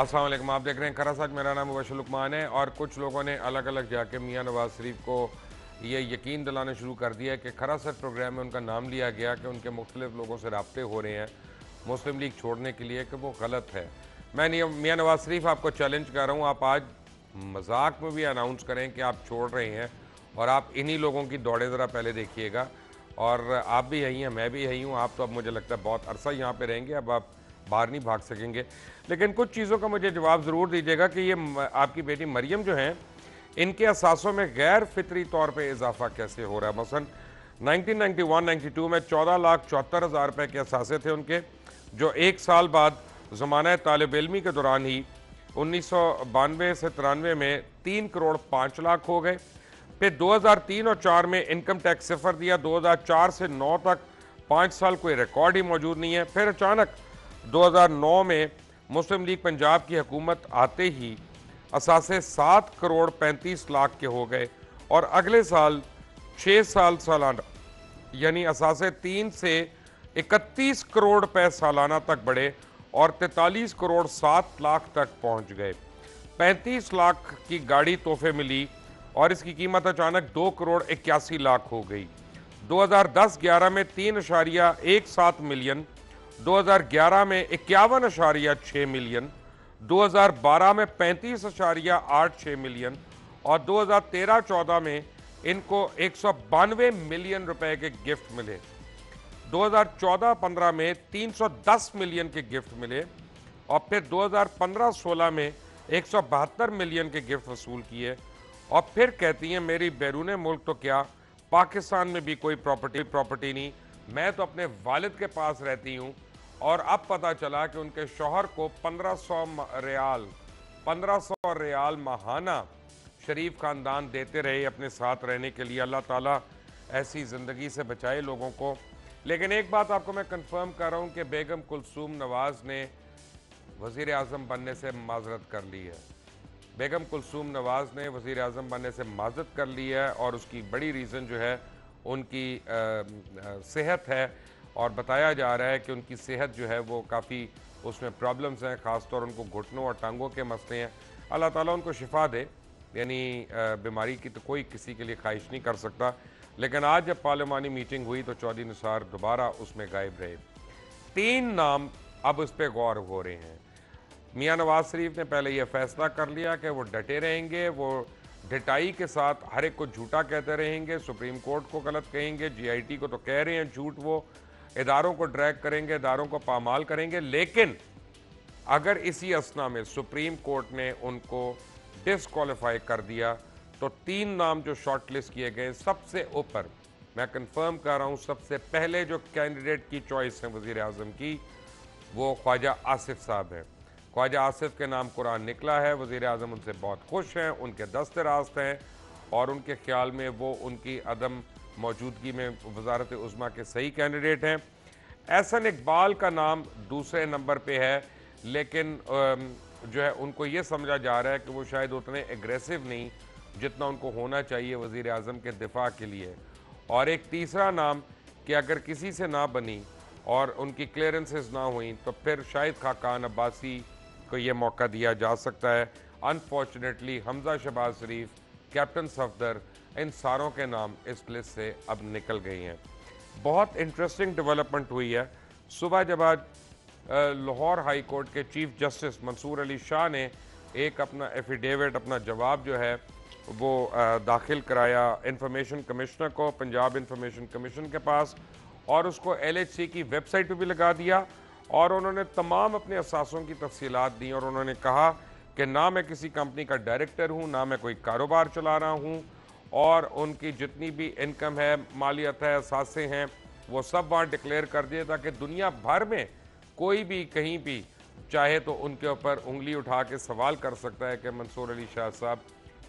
असलम आप देख रहे हैं खरा साथ मेरा नाम मुबशर लुकमान है और कुछ लोगों ने अलग अलग जाके मियाँ नवाज़ शरीफ को ये यकीन दिलाना शुरू कर दिया है कि खरा सर प्रोग्राम में उनका नाम लिया गया कि उनके मुख्तलिफ़ लोगों से रबते हो रहे हैं मुस्लिम लीग छोड़ने के लिए कि वो गलत है। मैं मियाँ नवाज़ शरीफ आपको चैलेंज कर रहा हूँ, आप आज मज़ाक में भी अनाउंस करें कि आप छोड़ रहे हैं और आप इन्हीं लोगों की दौड़े ज़रा पहले देखिएगा। और आप भी यही हैं, मैं भी यही हूँ, आप तो अब मुझे लगता है बहुत अरसा यहाँ पर रहेंगे। अब आप बाहर नहीं भाग सकेंगे। लेकिन कुछ चीज़ों का मुझे जवाब ज़रूर दीजिएगा कि ये आपकी बेटी मरियम जो हैं, इनके असासों में गैर फितरी तौर पर इजाफा कैसे हो रहा है? मसन 1991-92 में चौदह लाख चौहत्तर हज़ार रुपये के असासे थे उनके, जो एक साल बाद ज़माना तालब इलमी के दौरान ही उन्नीस सौ बानवे से तिरानवे में तीन करोड़ पाँच लाख हो गए। फिर 2003 और चार में इनकम टैक्स सिफर दिया। 2004 से 9 तक पाँच साल कोई रिकॉर्ड ही मौजूद नहीं है। फिर अचानक 2009 में मुस्लिम लीग पंजाब की हुकूमत आते ही असासे सात करोड़ पैंतीस लाख के हो गए और अगले साल छः साल सालाना, यानी असासे तीन से इकतीस करोड़ रुपए सालाना तक बढ़े और तैतालीस करोड़ सात लाख तक पहुँच गए। पैंतीस लाख की गाड़ी तोहफे मिली और इसकी कीमत अचानक दो करोड़ इक्यासी लाख हो गई। 2010-11 में तीन अशारिया एक सात मिलियन 2011 में इक्यावन अशारिया छः मिलियन 2012 में पैंतीस अशारिया आठ छः मिलियन और 2013-14 में इनको एक सौ बानवे मिलियन रुपए के गिफ्ट मिले। 2014-15 में 310 मिलियन के गिफ्ट मिले और फिर 2015-16 में एक मिलियन के गिफ्ट वसूल किए। और फिर कहती हैं, मेरी बैरून मुल्क तो क्या? पाकिस्तान में भी कोई प्रॉपर्टी प्रॉपर्टी नहीं। मैं तो अपने वालिद के पास रहती हूँ। और अब पता चला कि उनके शोहर को 1500 रियाल 1500 रियाल माहाना शरीफ ख़ानदान देते रहे अपने साथ रहने के लिए। अल्लाह ताला ऐसी ज़िंदगी से बचाए लोगों को। लेकिन एक बात आपको मैं कंफर्म कर रहा हूँ कि बेगम कुलसूम नवाज़ ने वज़ी अजम बनने से माजरत कर ली है। बेगम कुलसूम नवाज़ ने वज़ी अजम बनने से माजरत कर ली है और उसकी बड़ी रीज़न जो है, उनकी सेहत है। और बताया जा रहा है कि उनकी सेहत जो है वो काफ़ी उसमें प्रॉब्लम्स हैं, ख़ासतौर उनको घुटनों और टांगों के मसले हैं। अल्लाह ताला उनको शिफा दे, यानी बीमारी की तो कोई किसी के लिए ख्वाहिश नहीं कर सकता। लेकिन आज जब पार्लिमानी मीटिंग हुई तो चौधरी निसार दोबारा उसमें गायब रहे। तीन नाम अब उस पर गौर हो रहे हैं। मियाँ नवाज़ शरीफ ने पहले यह फैसला कर लिया कि वो डटे रहेंगे, वो डटाई के साथ हर एक को झूठा कहते रहेंगे, सुप्रीम कोर्ट को गलत कहेंगे जीआईटी को तो कह रहे हैं झूठ वो। इदारों को ड्रैग करेंगे, इदारों को पामाल करेंगे, लेकिन अगर इसी असना में सुप्रीम कोर्ट ने उनको डिसक्वालीफाई कर दिया तो तीन नाम जो शॉर्ट लिस्ट किए गए, सबसे ऊपर, मैं कंफर्म कर रहा हूँ, सबसे पहले जो कैंडिडेट की चॉइस है वज़ीर अजम की, वो ख्वाजा आसिफ साहब हैं। ख्वाजा आसिफ के नाम कुरान निकला है वज़ीर अजम उनसे बहुत खुश हैं, उनके दस्त रास्त हैं, और उनके ख्याल में वो उनकी अदम मौजूदगी में वजारत उज़मा के सही कैंडिडेट हैं। एहसन इकबाल का नाम दूसरे नंबर पे है, लेकिन जो है, उनको ये समझा जा रहा है कि वो शायद उतने एग्रेसिव नहीं, जितना उनको होना चाहिए वज़ी अजम के दिफा के लिए। और एक तीसरा नाम कि अगर किसी से ना बनी और उनकी क्लियरेंसेस ना हुई तो फिर शायद खाकान अब्बासी को ये मौका दिया जा सकता है। अनफॉर्चुनेटली हमजा शबाज शरीफ कैप्टन सफदर इन सारों के नाम इस लिस्ट से अब निकल गई हैं। बहुत इंटरेस्टिंग डेवलपमेंट हुई है। सुबह जब आज लाहौर हाई कोर्ट के चीफ जस्टिस मंसूर अली शाह ने एक अपना एफिडेविट अपना जवाब जो है, वो दाखिल कराया इंफॉर्मेशन कमिश्नर को, पंजाब इंफॉर्मेशन कमीशन के पास, और उसको एलएचसी की वेबसाइट पे भी लगा दिया, और उन्होंने तमाम अपने असासों की तफसीलात दी, और उन्होंने कहा कि ना मैं किसी कंपनी का डायरेक्टर हूँ, ना मैं कोई कारोबार चला रहा हूँ और उनकी जितनी भी इनकम है मालियत है असासे हैं, वो सब वहाँ डिक्लेयर कर दिए ताकि दुनिया भर में कोई भी कहीं भी चाहे तो उनके ऊपर उंगली उठा के सवाल कर सकता है कि मंसूर अली शाह साहब,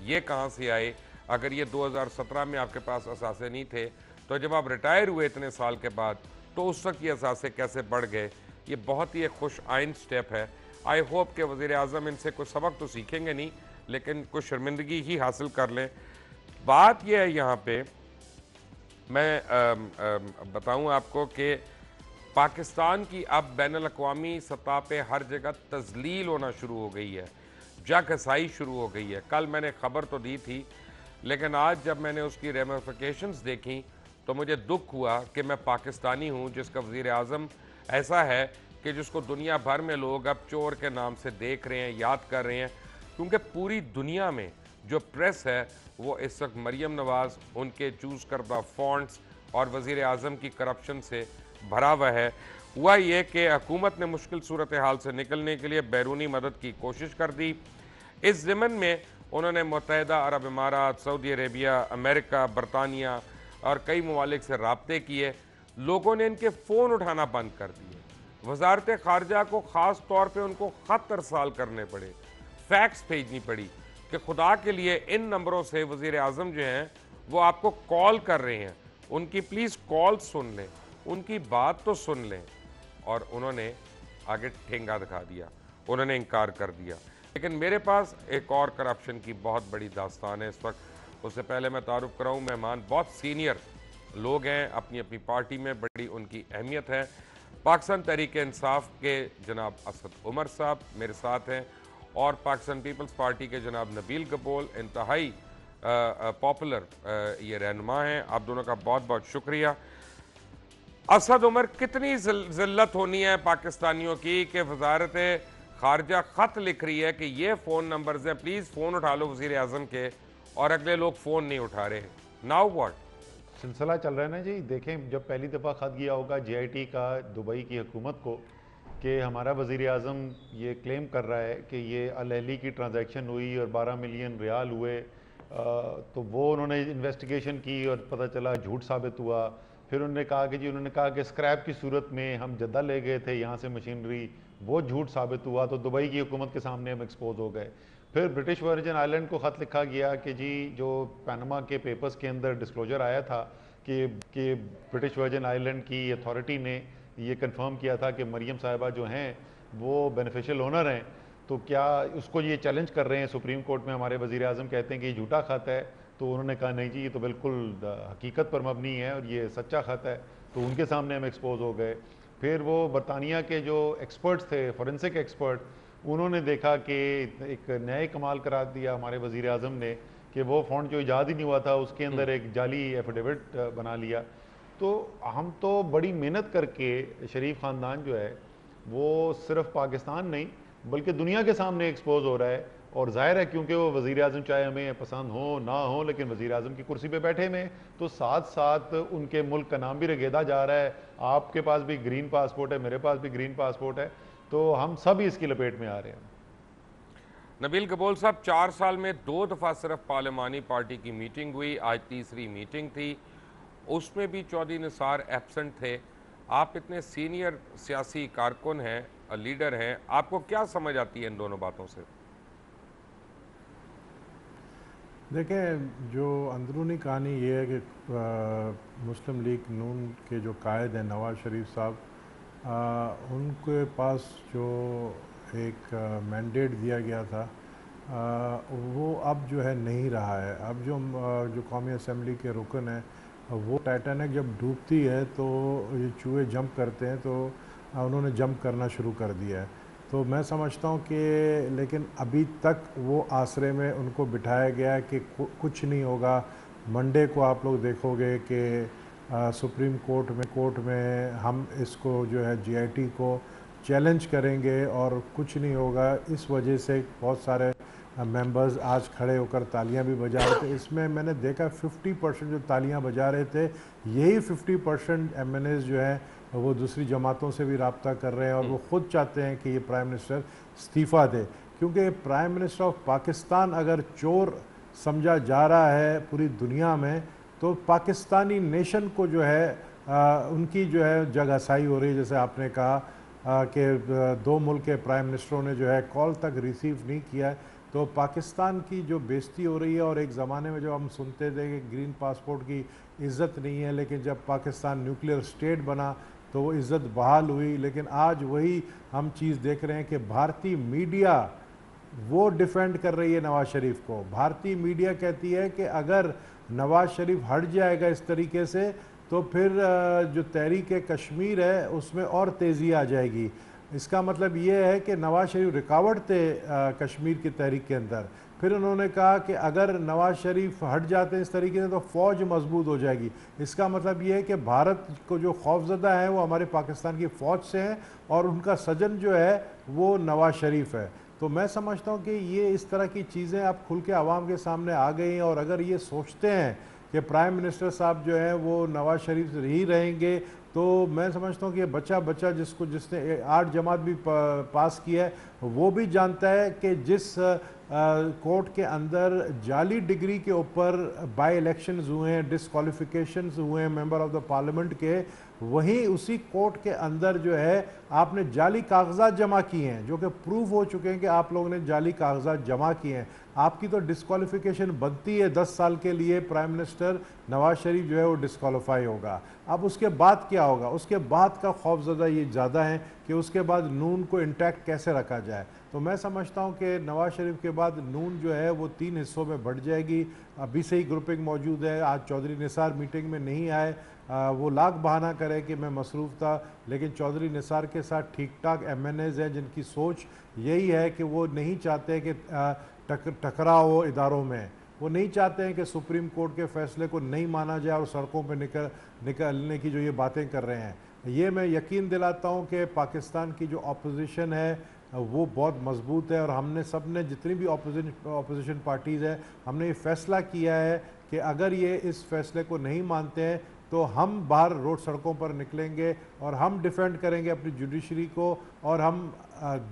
ये कहाँ से आए? अगर ये 2017 में आपके पास असासे नहीं थे तो जब आप रिटायर हुए इतने साल के बाद तो उस वक्त ये असासे कैसे बढ़ गए? ये बहुत ही एक खुश आइन स्टेप है। आई होप के वज़ी अजम इनसे कुछ सबक तो सीखेंगे नहीं, लेकिन कुछ शर्मिंदगी ही हासिल कर लें। बात यह है यहाँ पे, मैं बताऊँ आपको कि पाकिस्तान की अब बैन अवी सतह पर हर जगह तजलील होना शुरू हो गई है जग हसाई शुरू हो गई है। कल मैंने खबर तो दी थी, लेकिन आज जब मैंने उसकी रेमिफिकेशंस देखी तो मुझे दुख हुआ कि मैं पाकिस्तानी हूँ, जिसका वज़ी अजम ऐसा है कि जिसको दुनिया भर में लोग अब चोर के नाम से देख रहे हैं, याद कर रहे हैं, क्योंकि पूरी दुनिया में जो प्रेस है, वो इस वक्त मरीम नवाज़, उनके चूज़ करदा फॉन्ट्स और वज़ी अजम की करप्शन से भरा हुआ है। हुआ ये कि हकूमत ने मुश्किल सूरत हाल से निकलने के लिए बैरूनी मदद की कोशिश कर दी। इस ज़मन में उन्होंने मुतहदा अरब इमारात, सऊदी अरेबिया, अमेरिका, बरतानिया और कई ममालिक से रबते किए। लोगों ने इनके फ़ोन उठाना बंद कर दिए। वजारत खारजा को ख़ास तौर पर उनको ख़त अरसाल करने पड़े। फैक्स भेजनी पड़ी। कि खुदा के लिए इन नंबरों से वज़ी अजम जो हैं, वो आपको कॉल कर रहे हैं। उनकी प्लीज़ कॉल सुन लें, उनकी बात तो सुन लें। और उन्होंने आगे ठेंगा दिखा दिया, उन्होंने इनकार कर दिया। लेकिन मेरे पास एक और करप्शन की बहुत बड़ी दास्तान है इस वक्त। उससे पहले मैं तारुफ कराऊँ, मेहमान बहुत सीनियर लोग हैं अपनी अपनी पार्टी में बड़ी उनकी अहमियत है। पाकिस्तान तहरीक इंसाफ के जनाब असद उमर साहब मेरे साथ हैं। और पाकिस्तान पीपल्स पार्टी के जनाब नबील कपोल इंतहाई पॉपुलर ये रहनुमा हैं। आप दोनों का बहुत बहुत शुक्रिया। असद उमर, कितनी जिल्लत होनी है पाकिस्तानियों की कि वजारत खारजा ख़त लिख रही है कि ये फ़ोन नंबर्स हैं। प्लीज़ फ़ोन उठा लो वज़ी अजम के और अगले लोग फ़ोन नहीं उठा रहे। नाउ वॉट सिलसिला चल रहा है ना जी। देखें, जब पहली दफ़ा ख़त गया होगा जे आई टी का, दुबई की हुकूमत को कि हमारा वज़ी अजम ये क्लेम कर रहा है कि ये अलहली की ट्रांजेक्शन हुई और 12 मिलियन रियाल हुए। आ, तो वो उन्होंने इन्वेस्टिगेशन की और पता चला झूठ साबित हुआ। फिर उन्होंने कहा कि जी उन्होंने कहा कि स्क्रैप की सूरत में हम जद्दा ले गए थे यहाँ से मशीनरी वो झूठ साबित हुआ तो दुबई की हुकूमत के सामने हम एक्सपोज हो गए। फिर ब्रिटिश वर्जन आइलैंड को ख़त लिखा गया कि जी जो पैनमा के पेपर्स के अंदर डिस्क्लोजर आया था कि कि ब्रिटिश वर्जन आइलैंड की अथॉरिटी ने ये कंफर्म किया था कि मरीम साहिबा जो हैं वो बेनिफिशियल ओनर हैं। तो क्या उसको ये चैलेंज कर रहे हैं? सुप्रीम कोर्ट में हमारे वज़ी अजम कहते हैं कि ये झूठा खत है। तो उन्होंने कहा नहीं जी ये तो बिल्कुल हकीकत पर मबनी है और ये सच्चा खत है। तो उनके सामने हम एक्सपोज हो गए। फिर वो बरतानिया के जो एक्सपर्ट्स थे फॉरेंसिक एक्सपर्ट उन्होंने देखा कि एक नए कमाल करा दिया हमारे वज़ी अजम ने कि वो फ़ंड जो ईजाद ही नहीं हुआ था उसके अंदर हम्म। एक जाली एफिडेविट बना लिया। तो हम तो बड़ी मेहनत करके शरीफ ख़ानदान जो है, वो सिर्फ़ पाकिस्तान नहीं, बल्कि दुनिया के सामने एक्सपोज हो रहा है। और ज़ाहिर है क्योंकि वो वज़ी अजम चाहे हमें पसंद हो, ना हो, लेकिन वज़ी अजम की कुर्सी पे बैठे में तो साथ साथ उनके मुल्क का नाम भी रगेदा जा रहा है। आपके पास भी ग्रीन पासपोर्ट है, मेरे पास भी ग्रीन पासपोर्ट है तो हम सब इसकी लपेट में आ रहे हैं। नबील कबोल साहब, चार साल में दो दफ़ा सिर्फ़ पार्लिमानी पार्टी की मीटिंग हुई, आज तीसरी मीटिंग थी। उसमें भी चौधरी निसार एबसेंट थे। आप इतने सीनियर सियासी कारकुन हैं लीडर हैं आपको क्या समझ आती है इन दोनों बातों से? देखें जो अंदरूनी कहानी ये है कि आ, मुस्लिम लीग नून के जो कायद हैं नवाज़ शरीफ साहब उनके पास जो एक मैंडेट दिया गया था आ, वो अब जो है नहीं रहा है। अब जो जो कौमी असम्बली के रुकन हैं वो टाइटैनिक जब डूबती है तो ये चूहे जंप करते हैं तो उन्होंने जंप करना शुरू कर दिया है। तो मैं समझता हूँ कि, लेकिन अभी तक वो आसरे में उनको बिठाया गया है कि कुछ नहीं होगा। मंडे को आप लोग देखोगे कि सुप्रीम कोर्ट में कोर्ट में हम इसको जो है जीआईटी को चैलेंज करेंगे और कुछ नहीं होगा। इस वजह से बहुत सारे मेंबर्स आज खड़े होकर तालियाँ भी बजा रहे थे। इसमें मैंने देखा 50 परसेंट जो तालियाँ बजा रहे थे यही 50 परसेंट एम जो हैं वो दूसरी जमातों से भी रबता कर रहे हैं और वो हम्म। खुद चाहते हैं कि ये प्राइम मिनिस्टर इस्तीफ़ा दे। क्योंकि प्राइम मिनिस्टर ऑफ़ पाकिस्तान अगर चोर समझा जा रहा है पूरी दुनिया में तो पाकिस्तानी नेशन को जो है आ, उनकी जो है जगह जगहसाई हो रही है। जैसे आपने कहा कि दो मुल्क के प्राइम मिनिस्टरों ने जो है कॉल तक रिसीव नहीं किया है। तो पाकिस्तान की जो बेजती हो रही है और एक ज़माने में जो हम सुनते थे कि ग्रीन पासपोर्ट की इज़्ज़त नहीं है, लेकिन जब पाकिस्तान न्यूक्लियर स्टेट बना तो वो इज़्ज़त बहाल हुई। लेकिन आज वही हम चीज़ देख रहे हैं कि भारतीय मीडिया वो डिफेंड कर रही है नवाज़ शरीफ को। भारतीय मीडिया कहती है कि अगर नवाज़ शरीफ हट जाएगा इस तरीके से तो फिर जो तहरीक कश्मीर है, उसमें और तेज़ी आ जाएगी। इसका मतलब ये है कि नवाज़ शरीफ रिकावट थे कश्मीर की तहरीक के अंदर। फिर उन्होंने कहा कि अगर नवाज़ शरीफ हट जाते हैं इस तरीके से तो फ़ौज मज़बूत हो जाएगी। इसका मतलब ये है कि भारत को जो खौफजदा है, वो हमारे पाकिस्तान की फ़ौज से हैं और उनका सजन जो है, वो नवाज़ शरीफ है। तो मैं समझता हूँ कि ये इस तरह की चीज़ें अब खुल के आवाम के सामने आ गई हैं और अगर ये सोचते हैं कि प्राइम मिनिस्टर साहब जो हैं वो नवाज़ शरीफ ही रहेंगे तो मैं समझता हूँ कि बच्चा बच्चा जिसको, जिसने आठ जमात भी पास किया है, वो भी जानता है कि जिस कोर्ट के अंदर जाली डिग्री के ऊपर बाई इलेक्शन हुए हैं डिसकॉलीफिकेशन हुए हैं मेंबर ऑफ़ द पार्लियामेंट के वहीं उसी कोर्ट के अंदर जो है, आपने जाली कागजात जमा किए हैं, जो कि प्रूव हो चुके हैं कि आप लोगों ने जाली कागजात जमा किए हैं। आपकी तो डिस्कालिफिकेशन बनती है दस साल के लिए प्राइम मिनिस्टर नवाज़ शरीफ जो है वो डिस्कालीफाई होगा। अब उसके बाद क्या होगा? उसके बाद का खौफजदा ये ज़्यादा है कि उसके बाद नून को इंटैक्ट कैसे रखा जाए? तो मैं समझता हूँ कि नवाज़ शरीफ के बाद नून जो है वो तीन हिस्सों में बढ़ जाएगी। अभी से ही ग्रुपिंग मौजूद है। आज चौधरी निसार मीटिंग में नहीं आए। वो लाख बहाना करे कि मैं मसरूफ़ था, लेकिन चौधरी निसार के साथ ठीक ठाक एम एन एज़ हैं जिनकी सोच यही है कि वो नहीं चाहते कि टकराव हो इदारों में। वो नहीं चाहते हैं कि सुप्रीम कोर्ट के फैसले को नहीं माना जाए और सड़कों पर निकल, निकलने की जो ये बातें कर रहे हैं। ये मैं यकीन दिलाता हूँ कि पाकिस्तान की जो अपोजिशन है, वो बहुत मज़बूत है और हमने सबने जितनी भी अपोजिशन पार्टीज़ है, हमने ये फैसला किया है कि अगर ये इस फैसले को नहीं मानते हैं तो हम बाहर रोड सड़कों पर निकलेंगे और हम डिफेंड करेंगे अपनी जुडिशरी को और हम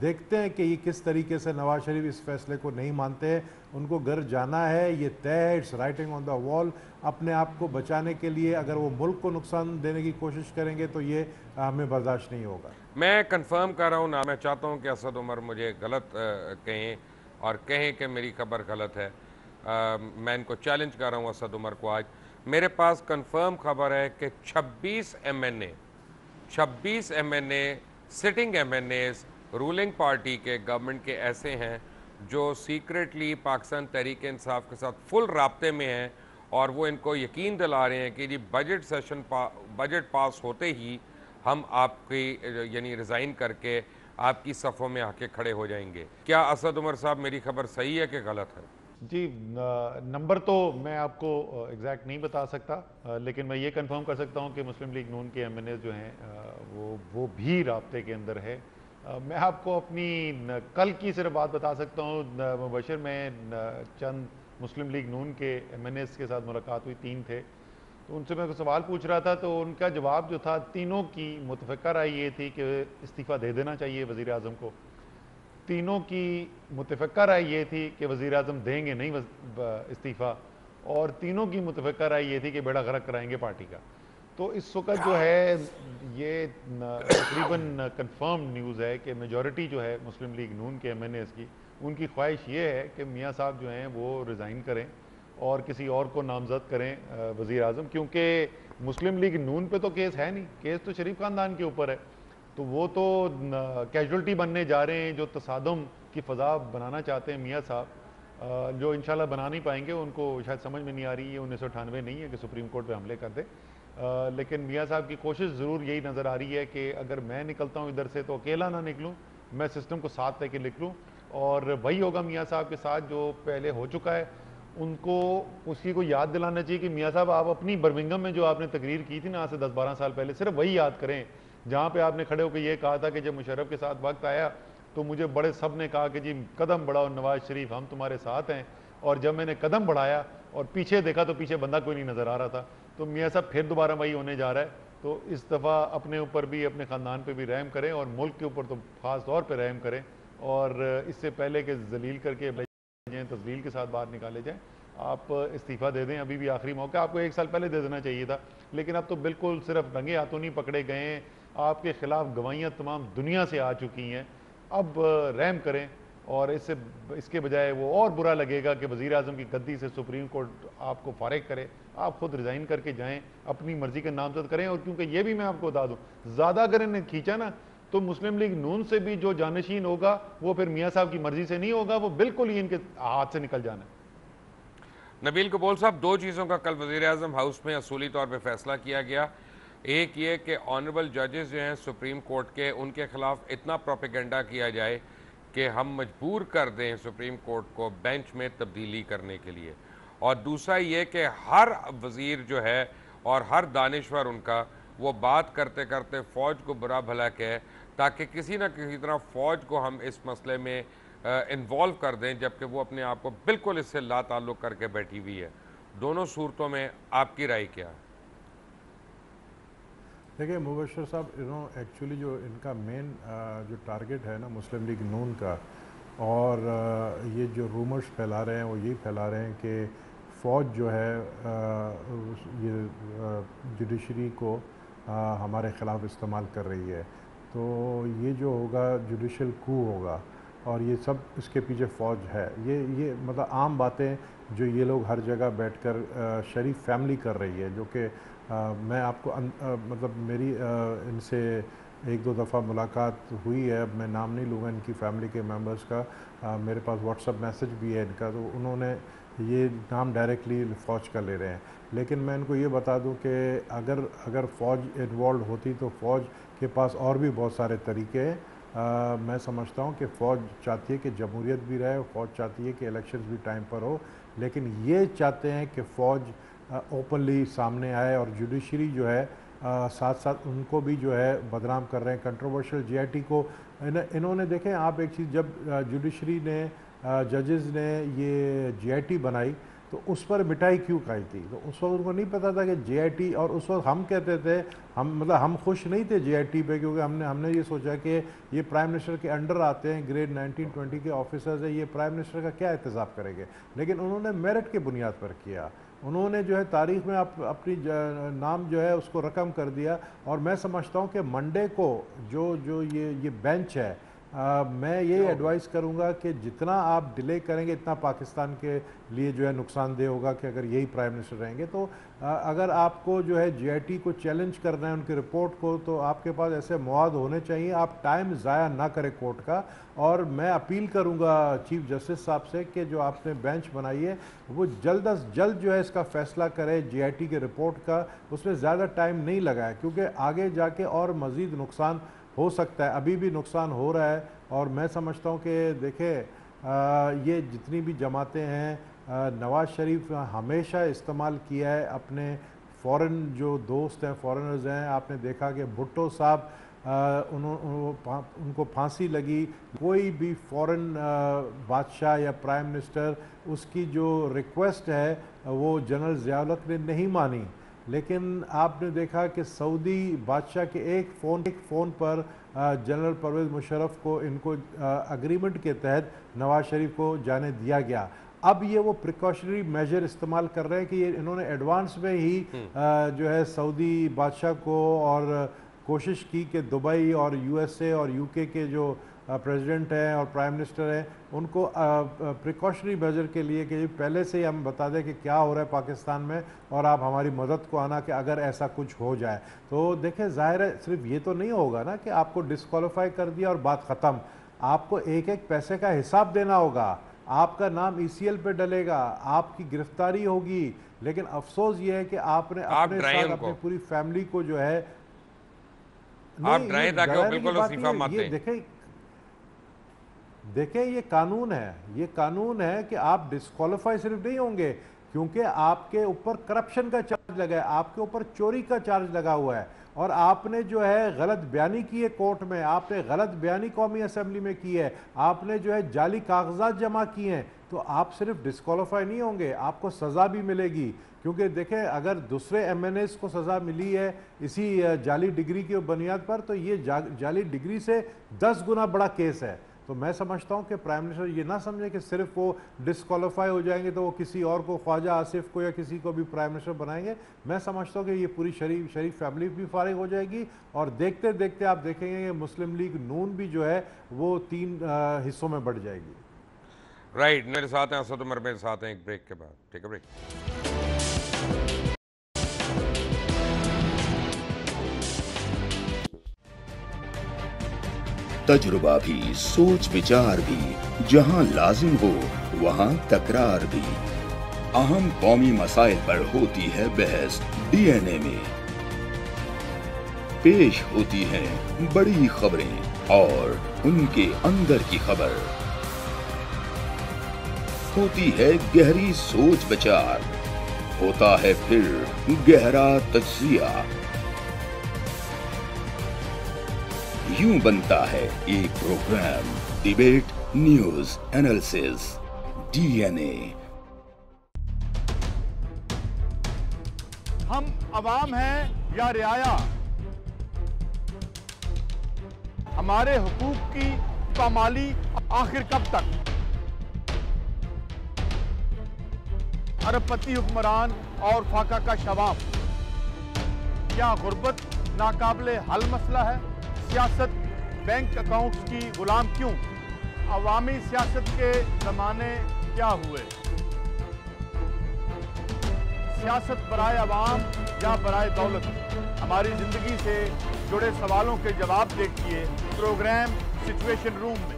देखते हैं कि ये किस तरीके से नवाज़ शरीफ इस फैसले को नहीं मानते हैं। उनको घर जाना है ये तय है it's writing on the wall अपने आप को बचाने के लिए अगर वो मुल्क को नुकसान देने की कोशिश करेंगे तो ये हमें बर्दाश्त नहीं होगा। मैं कंफर्म कर रहा हूँ ना मैं चाहता हूँ कि असद उमर मुझे गलत कहें और कहें कि मेरी खबर गलत है। अ, मैं इनको चैलेंज कर रहा हूँ असद उमर को आज। मेरे पास कंफर्म खबर है कि 26 एम एन ए छब्बीस M N A sitting M N A's ruling party के गवर्नमेंट के ऐसे हैं जो सीक्रेटली पाकिस्तान तहरीक इंसाफ के साथ फुल रबते में हैं और वो इनको यकीन दिला रहे हैं कि जी बजट सेशन पा, बजट पास होते ही हम आपकी यानी रिज़ाइन करके आपकी सफ़ों में आके खड़े हो जाएँगे। क्या असद उमर साहब मेरी खबर सही है कि गलत है? जी नंबर तो मैं आपको एग्जैक्ट नहीं बता सकता लेकिन मैं ये कंफर्म कर सकता हूँ कि मुस्लिम लीग नून के एम जो हैं वो वो भी रबते के अंदर है। मैं आपको अपनी कल की सिर्फ़ बात बता सकता हूँ मुबशर में चंद मुस्लिम लीग नून के एमएनएस के साथ मुलाकात हुई, तीन थे। तो उनसे मैं सवाल पूछ रहा था तो उनका जवाब जो था, तीनों की मुतफ़ा राय ये थी कि इस्तीफ़ा दे देना चाहिए वज़ी अजम को। तीनों की मुतफ़ा राय ये थी कि वज़ी अजम देंगे नहीं इस्तीफ़ा, और तीनों की मुतफ़ा राय ये थी कि बेड़ा गर्क कराएँगे पार्टी का। तो इस वक्त जो है, ये तकरीबन कंफर्म न्यूज़ है कि मेजॉरिटी जो है मुस्लिम लीग नून के एम एन एस की, उनकी ख्वाहिश ये है कि मियाँ साहब जो हैं वो रिज़ाइन करें और किसी और को नामजद करें वज़ी अजम क्योंकि मुस्लिम लीग नून पे तो केस है नहीं। केस तो शरीफ ख़ानदान के ऊपर है। तो वो तो कैजुअल्टी बनने जा रहे हैं, जो तसादम की फ़ज़ा बनाना चाहते हैं मियाँ साहब जो इंशाल्लाह बना नहीं पाएँगे, उनको शायद समझ में नहीं आ रही है, उन्नीस सौ अठानवे नहीं है कि सुप्रीम कोर्ट पर हमले कर दे। लेकिन मियाँ साहब की कोशिश ज़रूर यही नज़र आ रही है कि अगर मैं निकलता हूँ इधर से तो अकेला ना निकलूँ, मैं सिस्टम को साथ लेके निकलूँ, और वही होगा मियाँ साहब के साथ जो पहले हो चुका है। उनको उसी को याद दिलाना चाहिए कि मियाँ साहब, आप अपनी बर्मिंगम में जो आपने तकरीर की थी ना, आज से दस बारह साल पहले, सिर्फ़ वही याद करें जहाँ पे आपने खड़े होकर ये कहा था कि जब मुशर्रफ के साथ वक्त आया तो मुझे बड़े सबने कहा कि जी, कदम बढ़ाओ नवाज़ शरीफ, हम तुम्हारे साथ हैं। और जब मैंने कदम बढ़ाया और पीछे देखा तो पीछे बंदा कोई नहीं नज़र आ रहा था। तो मियाँ साहब फिर दोबारा वही होने जा रहा है। तो इस दफ़ा अपने ऊपर भी, अपने ख़ानदान पर भी रहम करें और मुल्क के ऊपर तो ख़ास तौर पर रहम करें। और इससे पहले कि जलील करके जाएँ तस्वील के साथ बाहर निकाले जाएँ। आप इस्तीफ़ा दे दें, अभी भी आखिरी मौका। आपको एक साल पहले दे देना चाहिए था। लेकिन अब तो बिल्कुल सिर्फ़ रंगे हाथों नहीं पकड़े गए आपके खिलाफ गवाहियाँ तमाम दुनिया से आ चुकी हैं। अब रहम करें और इससे, इसके बजाय वो और बुरा लगेगा कि वज़ी अजम की गद्दी से सुप्रीम कोर्ट आपको फारिग करे। आप खुद रिज़ाइन करके जाएँ, अपनी मर्ज़ी का नामजद करें और क्योंकि ये भी मैं आपको बता दूँ, ज़्यादा अगर इन्हें खींचा ना तो मुस्लिम लीग नून से भी जो जानशीन होगा, वो फिर मियाँ साहब की मर्ज़ी से नहीं होगा, वो बिल्कुल ही इनके हाथ से निकल जाना। नबील कबूल साहब, दो चीज़ों का कल वज़ीर अजम हाउस में असूली तौर पर फैसला किया गया। एक ये कि ऑनरेबल जजेस जो हैं सुप्रीम कोर्ट के, उनके खिलाफ इतना प्रोपेगेंडा किया जाए कि हम मजबूर कर दें सुप्रीम कोर्ट को बेंच में तब्दीली करने के लिए। और दूसरा ये कि हर वज़ीर जो है और हर दानश्वर उनका, वो बात करते करते फ़ौज को बुरा भला कहे, ताकि किसी न किसी तरह फ़ौज को हम इस मसले में इन्वॉल्व कर दें, जबकि वो अपने आप को बिल्कुल इससे ला ताल्लुक़ करके बैठी हुई है। दोनों सूरतों में आपकी राय क्या? है देखिए, मुबशर साहब यू एक्चुअली जो इनका मेन जो टारगेट है ना मुस्लिम लीग नून का, और ये जो रूमर्स फैला रहे हैं, वो यही फैला रहे हैं कि फ़ौज जो है ये जुडिशरी को हमारे ख़िलाफ़ इस्तेमाल कर रही है। तो ये जो होगा जुडिशल कू होगा, और ये सब इसके पीछे फ़ौज है। ये ये मतलब आम बातें जो ये लोग हर जगह बैठकर शरीफ फैमिली कर रही है, जो कि मैं आपको अन, आ, मतलब मेरी आ, इनसे एक दो दफ़ा मुलाकात हुई है। अब मैं नाम नहीं लूँगा इनकी फैमिली के मेंबर्स का। आ, मेरे पास व्हाट्सअप मैसेज भी है इनका तो उन्होंने ये नाम डायरेक्टली फ़ौज का ले रहे हैं। लेकिन मैं इनको ये बता दूँ कि अगर अगर फ़ौज इन्वॉल्व होती तो फ़ौज के पास और भी बहुत सारे तरीके हैं। मैं समझता हूँ कि फ़ौज चाहती है कि जमहूरीत भी रहे फ़ौज चाहती है कि इलेक्शन भी टाइम पर हो। लेकिन ये चाहते हैं कि फ़ौज ओपनली सामने आए और जुडिशरी जो है आ, साथ साथ उनको भी जो है बदनाम कर रहे हैं। कंट्रोवर्शियल जीआईटी को इन, इन्होंने देखें आप एक चीज़ जब जुडिशरी ने जजेस ने ये जीआईटी बनाई तो उस पर मिठाई क्यों खाई थी? तो उस वक्त उनको नहीं पता था कि जीआईटी और उस वक्त हम कहते थे हम मतलब हम खुश नहीं थे जीआईटी पे क्योंकि हमने हमने ये सोचा कि ये प्राइम मिनिस्टर के अंडर आते हैं ग्रेड 1920 के ऑफिसर्स हैं ये प्राइम मिनिस्टर का क्या एहतजाब करेंगे? लेकिन उन्होंने मेरिट के बुनियाद पर किया। उन्होंने जो है तारीख में आप अपनी नाम जो है उसको रकम कर दिया। और मैं समझता हूँ कि मंडे को जो जो ये ये बेंच है आ, मैं यही एडवाइस करूँगा कि जितना आप डिले करेंगे इतना पाकिस्तान के लिए जो है नुकसानदेह होगा कि अगर यही प्राइम मिनिस्टर रहेंगे। तो आ, अगर आपको जो है जीआईटी को चैलेंज करना है उनकी रिपोर्ट को तो आपके पास ऐसे मवाद होने चाहिए। आप टाइम ज़ाया ना करें कोर्ट का। और मैं अपील करूँगा चीफ जस्टिस साहब से कि जो आपने बेंच बनाई है वो जल्द अज जल्द जो है इसका फैसला करे जीआईटी के रिपोर्ट का। उसमें ज़्यादा टाइम नहीं लगाए क्योंकि आगे जाके और मज़ीद नुकसान हो सकता है, अभी भी नुकसान हो रहा है और मैं समझता हूँ कि देखें ये जितनी भी जमातें हैं नवाज़ शरीफ हमेशा इस्तेमाल किया है अपने फ़ॉरेन जो दोस्त हैं, फॉरेनर्स हैं, आपने देखा कि भुट्टो साहब उनको फांसी लगी। कोई भी फॉरेन बादशाह या प्राइम मिनिस्टर उसकी जो रिक्वेस्ट है, वो जनरल ज़ियालक ने नहीं मानी। लेकिन आपने देखा कि सऊदी बादशाह के एक फ़ोन एक फ़ोन पर जनरल परवेज़ मुशरफ को इनको अग्रीमेंट के तहत नवाज़ शरीफ को जाने दिया गया अब ये वो प्रिकॉशनरी मेजर इस्तेमाल कर रहे हैं कि ये इन्होंने एडवांस में ही हम्म। जो है सऊदी बादशाह को और कोशिश की कि दुबई और यूएसए और यूके के जो प्रेसिडेंट हैं और प्राइम मिनिस्टर हैं उनको प्रिकॉशनरी मेजर के लिए कि पहले से ही हम बता दें कि क्या हो रहा है पाकिस्तान में और आप हमारी मदद को आना कि अगर ऐसा कुछ हो जाए। तो देखें ज़ाहिर है सिर्फ़ ये तो नहीं होगा ना कि आपको डिसक्वालीफाई कर दिया और बात ख़त्म। आपको एक एक पैसे का हिसाब देना होगा। आपका नाम ई e पे डलेगा आपकी गिरफ्तारी होगी लेकिन अफसोस ये है कि आपने आप अपने साथ अपनी पूरी फैमिली को जो है आप बिल्कुल ये देखें ये कानून है। ये कानून है कि आप डिस्कालीफाई सिर्फ़ नहीं होंगे क्योंकि आपके ऊपर करप्शन का चार्ज लगा है आपके ऊपर चोरी का चार्ज लगा हुआ है। और आपने जो है गलत बयानी की है कोर्ट में आपने गलत बयानी कौमी असम्बली में की है आपने जो है जाली कागजात जमा किए हैं तो आप सिर्फ़ डिस्कालीफाई नहीं होंगे आपको सज़ा भी मिलेगी। क्योंकि देखें अगर दूसरे एम को सज़ा मिली है इसी जाली डिग्री की बुनियाद पर तो ये जा, जाली डिग्री से दस गुना बड़ा केस है। तो मैं समझता हूँ कि प्राइम मिनिस्टर ये ना समझे कि सिर्फ़ वो डिसक्वालीफाई हो जाएँगे तो वो किसी और को ख्वाजा आसिफ को या किसी को भी प्राइम मिनिस्टर बनाएँगे। मैं समझता हूँ कि ये पूरी शरीफ शरीफ फैमिली भी फारिग हो जाएगी और देखते देखते आप देखेंगे कि मुस्लिम लीग नून भी जो है वो तीन हिस्सों में बढ़ जाएगी। राइट right, मेरे साथ हैं असद उमर मेरे साथ हैं एक ब्रेक के बाद। ठीक है ब्रेक तजुर्बा भी, सोच विचार भी, जहाँ लाजिम हो, वहाँ तकरार भी। अहम कौमी मसाइल पर होती है बहस, डीएनए में। पेश होती हैं बड़ी खबरें और उनके अंदर की खबर। होती है गहरी सोच विचार। होता है फिर गहरा तजिया। यूँ बनता है एक program debate news analysis DNA हम आवाम हैं या रियाया? हमारे हुकूक की पामाली आखिर कब तक? अरबपति हुक्मरान और फाका का शवाब। क्या गुर्बत नाकाबले हल मसला है? सियासत बैंक अकाउंट्स की गुलाम क्यों? अवामी सियासत के जमाने क्या हुए? सियासत बराए अवाम या बराए दौलत? हमारी ज़िंदगी से जुड़े सवालों के जवाब देखिए प्रोग्राम सिचुएशन रूम में।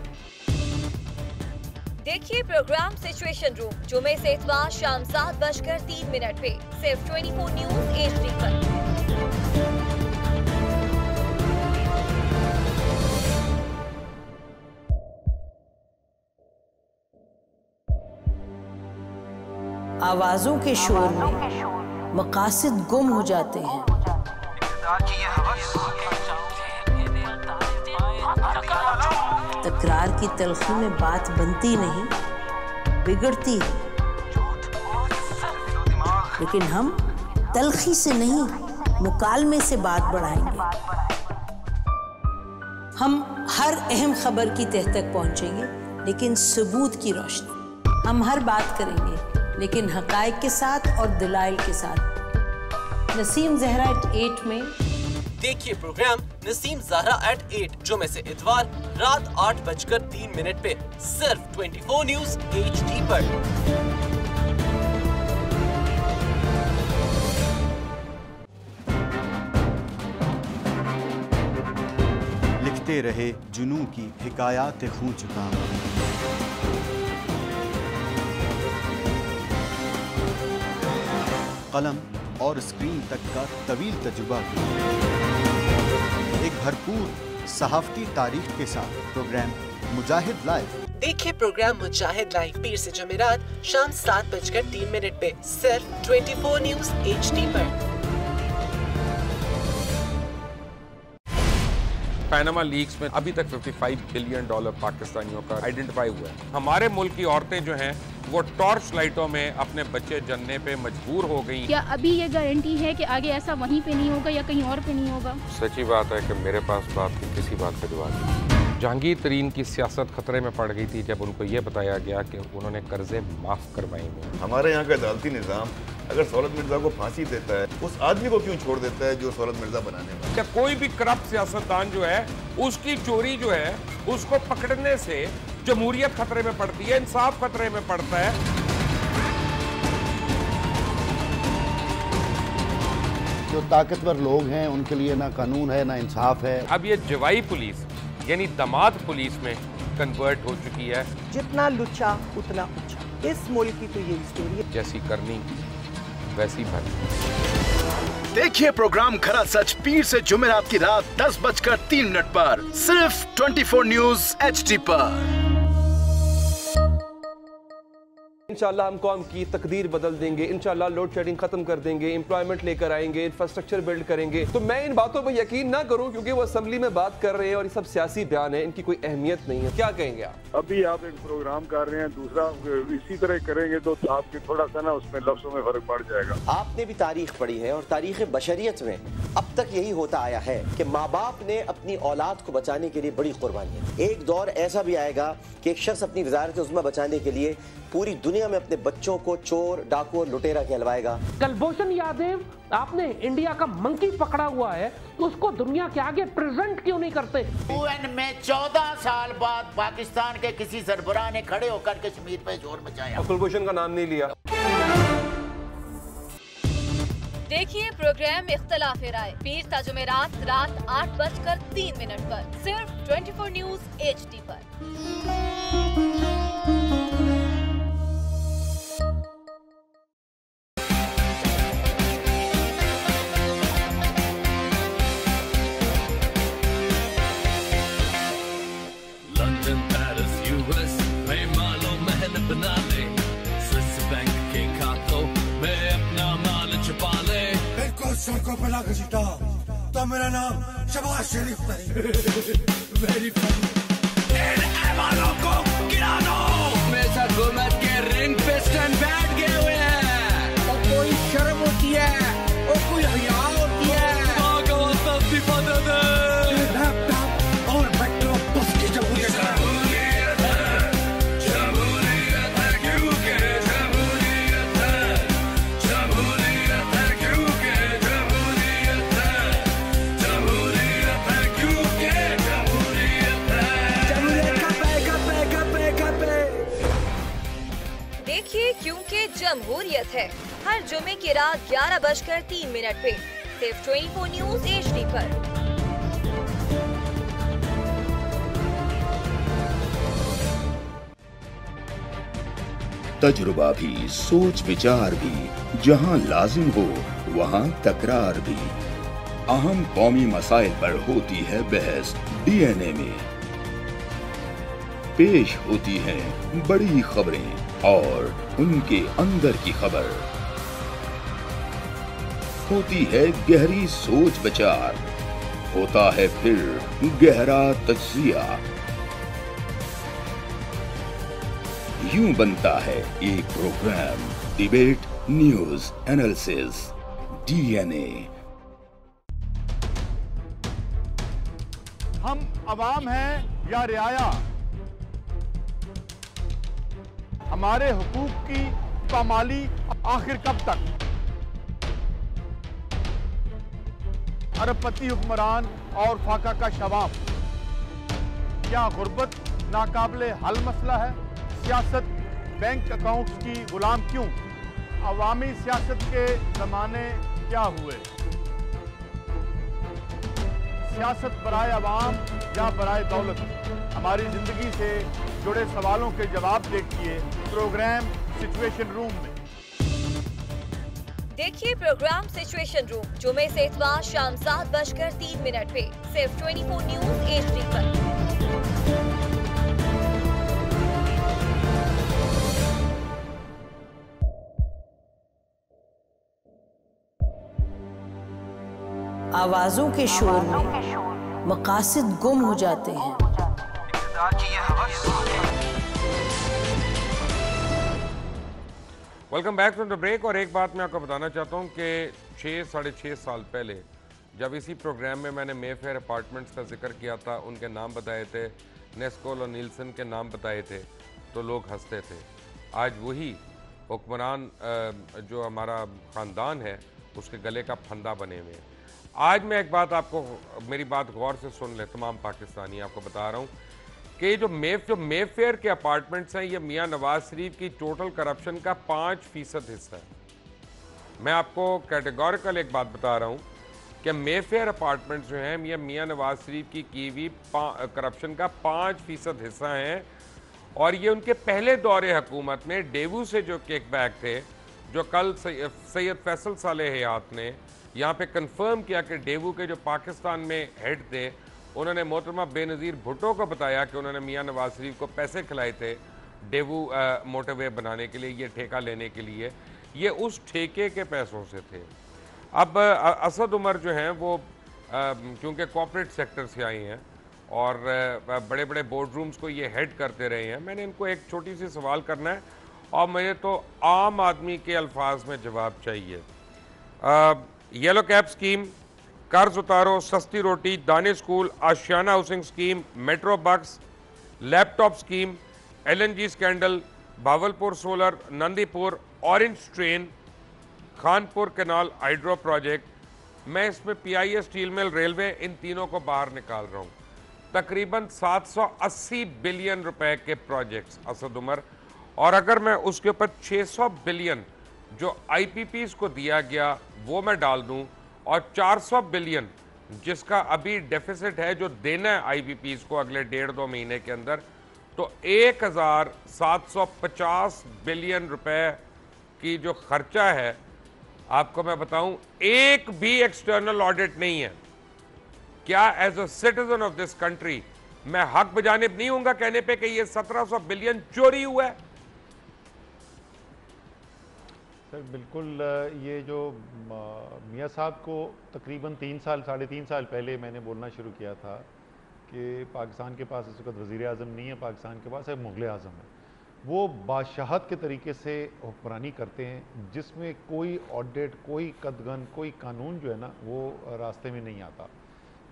देखिए प्रोग्राम सिचुएशन रूम जुमे से इतवार शाम सात बजकर तीन मिनट पे, सिर्फ़ 24 न्यूज़ एच पर आवाजों के शोर में मकासद गुम हो जाते हैं। तकरार की तलखी में बात बनती नहीं, बिगड़ती है। लेकिन हम तलखी से नहीं, मुकालमे से बात बढ़ाएँगे। हम हर अहम खबर की तह तक पहुँचेंगे, लेकिन सबूत की रोशनी। हम हर बात करेंगे। लेकिन हकायक के साथ और दलाइल के साथ। नसीम जहरा एट एट में। देखिए program Naseem Zahra eight eight जुमे से इतवार रात आठ बजकर तीन मिनट पे सिर्फ़ 24 न्यूज़ एच डी पर। लिखते रहे जुनू की हिकायात खूं चुका कलम और स्क्रीन तक का तवील तजुर्बा एक भरपूर सहाफती तारीख के साथ प्रोग्राम मुजाहिद लाइव। देखिए प्रोग्राम मुजाहिद लाइव, पीर से जमेरात, शाम सात बजकर तीन मिनट पे, सिर्फ़ 24 न्यूज़ एच डी पर। पैनामा लीक्स में अभी तक 55 बिलियन डॉलर पाकिस्तानियों का आइडेंटिफाई हुआ है। हमारे मुल्क की औरतें जो हैं वो टॉर्च लाइटों में अपने बच्चे जनने पे मजबूर हो गई। क्या अभी ये गारंटी है कि आगे ऐसा वहीं पे नहीं होगा या कहीं और पे नहीं होगा? सच्ची बात है कि मेरे पास बात की किसी बात का जवाब नहीं। जहांगीर तरीन की सियासत खतरे में पड़ गई थी जब उनको ये बताया गया कि उन्होंने कर्जे माफ़ करवाएँगे हमारे यहाँ का अदालती निज़ाम अगर सौलत मिर्ज़ा को फांसी देता है उस आदमी को क्यों छोड़ देता है जो सौलत मिर्ज़ा बनाने वाला क्या कोई भी करप्ट सियासतदान जो है उसकी चोरी जो है उसको पकड़ने से जमहूरियत खतरे में पड़ती है इंसाफ खतरे में पड़ता है। जो ताकतवर लोग हैं उनके लिए ना कानून है ना इंसाफ है। अब ये जवाई पुलिस यानी दमाद पुलिस में कन्वर्ट हो चुकी है। जितना लुच्चा उतना ऊँचा। इस मुल्क की तो ये स्टोरी है। जैसी करनी। वैसी भर देखिए प्रोग्राम खरा सच, पीर से जुमेरात की रात, दस बजकर तीन मिनट पर, सिर्फ़ 24 न्यूज़ एच पर। इंशाल्लाह हम कौम की तकदीर बदल देंगे। इंशाल्लाह लोड शेडिंग खत्म कर देंगे एम्प्लॉयमेंट लेकर आएँगे इंफ्रास्ट्रक्चर बिल्ड करेंगे। तो मैं इन बातों पर यकीन ना करूँ क्योंकि वो असम्बली में बात कर रहे हैं और ये सब सियासी बयान है इनकी कोई अहमियत नहीं है। क्या कहेंगे आप? अभी आप एक प्रोग्राम कर रहे हैं दूसरा इसी तरह करेंगे तो आपके थोड़ा सा ना उसमें लफ्जों में फ़र्क पड़ जाएगा। आपने भी तारीख पढ़ी है और तारीख बशरियत में अब तक यही होता आया है कि माँ बाप ने अपनी औलाद को बचाने के लिए बड़ी कुर्बानी एक दौर ऐसा भी आएगा कि एक शख्स अपनी वजारत उजमा बचाने के लिए पूरी दुनिया में अपने बच्चों को चोर डाकू और लुटेरा कहलवाएगा। कलभूषण यादव आपने इंडिया का मंकी पकड़ा हुआ है उसको दुनिया के आगे प्रेजेंट क्यों नहीं करते? यूएन में चौदह साल बाद पाकिस्तान के किसी सरबराह ने खड़े होकर कश्मीर पे ज़ोर मचाया। कुलभूषण का नाम नहीं लिया। देखिए प्रोग्राम इख्तलाफ राय। पीर ता जुमेरात रात आठ बजकर तीन मिनट पर सिर्फ़ 24 न्यूज़ एच डी पर। सड़कों पर लाकर जीता तो मेरा नाम शबाज शरीफ नहीं वेरी वालों को गिरा दो हमेशा हुकूमत के रिंग पिस्टन बैठ गए हुए हैं और कोई शर्म होती है और कोई हया होती है लैपटॉप की रात ग्यारह बजकर तीन मिनट पे। सिर्फ़ 24 न्यूज़ एच पर। तजुर्बा भी, सोच विचार भी, जहाँ लाजिम हो, वहाँ तकरार भी। अहम कौमी मसाइल पर होती है बहस, डीएनए में। पेश होती हैं बड़ी खबरें और उनके अंदर की खबर। होती है गहरी सोच विचार। होता है फिर गहरा तजिया। यूँ बनता है एक program debate news analysis DNA हम आवाम हैं या रियाया? हमारे हुकूक की पामाली आखिर कब तक? अरबपति हुक्मरान और फाका का शबाब। क्या गुर्बत, नाकाबले हल मसला है? सियासत, बैंक अकाउंट्स की गुलाम क्यों? अवामी सियासत के जमाने क्या हुए? सियासत बराए अवाम या बराए दौलत? हमारी ज़िंदगी से जुड़े सवालों के जवाब देखिए प्रोग्राम सिचुएशन रूम में। देखिए प्रोग्राम सिचुएशन रूम जुमे से इतवार शाम सात बजकर तीन मिनट पे सिर्फ़ 24 न्यूज़ एच पर। आवाजों के शोर में मकासद गुम हो जाते हैं। Welcome back from the break और एक बात मैं आपको बताना चाहता हूँ कि छः साढ़े छः साल पहले जब इसी प्रोग्राम में मैंने मेफेयर अपार्टमेंट्स का ज़िक्र किया था, उनके नाम बताए थे नेस्कोल और नीलसन के नाम बताए थे तो लोग हँसते थे। आज वही हुक्मरान जो हमारा ख़ानदान है, उसके गले का फंदा बने हुए हैं। आज मैं एक बात आपको, मेरी बात गौर से सुन ले, तमाम पाकिस्तानी, आपको बता रहा हूँ कि जो मेफ, जो मेफेयर के अपार्टमेंट्स हैं, ये मियाँ नवाज़ शरीफ की टोटल करप्शन का पाँच फ़ीसद हिस्सा है। मैं आपको कैटेगोरिकल एक बात बता रहा हूँ कि मेफेयर अपार्टमेंट्स जो हैं, ये मियाँ नवाज़ शरीफ की की हुई करप्शन का पाँच फ़ीसद हिस्सा हैं और ये उनके पहले दौरे हकूमत में डेवू से जो केक बैक थे, जो कल सैयद फैसल साले हयात ने यहाँ पे कंफर्म किया कि डेवू के जो पाकिस्तान में हेड थे उन्होंने मोहतरमा बेनज़ीर भुट्टो को बताया कि उन्होंने मियाँ नवाज़ शरीफ को पैसे खिलाए थे डेवू मोटरवे बनाने के लिए, ये ठेका लेने के लिए। ये उस ठेके के पैसों से थे। अब असद उमर जो हैं, वो क्योंकि कॉपरेट सेक्टर से आई हैं और बड़े बड़े बोर्ड रूम्स को ये हेड करते रहे हैं, मैंने इनको एक छोटी सी सवाल करना है और मुझे तो आम आदमी के अल्फाज में जवाब चाहिए। येलो कैप स्कीम कर्ज उतारो, सस्ती रोटी, दाने school, Ashiana housing scheme, metro bus, laptop scheme LNG scandal, Bahawalpur solar, Nandipur orange train, Khanpur canal hydro project. मैं इसमें पीआईए स्टील मिल, रेलवे, इन तीनों को बाहर निकाल रहा हूँ। तकरीबन 780 बिलियन रुपए के प्रोजेक्ट्स, असद उमर। और अगर मैं उसके ऊपर 600 बिलियन जो आईपीपीस को दिया गया, वो मैं डाल दूँ और 400 बिलियन, जिसका अभी डेफिसिट है जो देना है आईपीपीस को अगले डेढ़ दो महीने के अंदर तो 1750 बिलियन रुपए की जो खर्चा है, आपको मैं बताऊँ, एक भी एक्सटर्नल ऑडिट नहीं है। क्या as a citizen of this country मैं हक बजानिब नहीं हूँगा कहने पे कि ये 1700 बिलियन चोरी हुआ है? सर, बिल्कुल ये जो मियाँ साहब को तकरीबन तीन साल, साढ़े तीन साल पहले मैंने बोलना शुरू किया था कि पाकिस्तान के पास इस वक्त वज़ी अजम नहीं है, पाकिस्तान के पास है, मुग़ल अजम है। वो बादशाहत के तरीके से हुक्मरानी करते हैं, जिसमें कोई ऑडिट, कोई कदगन, कोई कानून जो है ना, वो रास्ते में नहीं आता।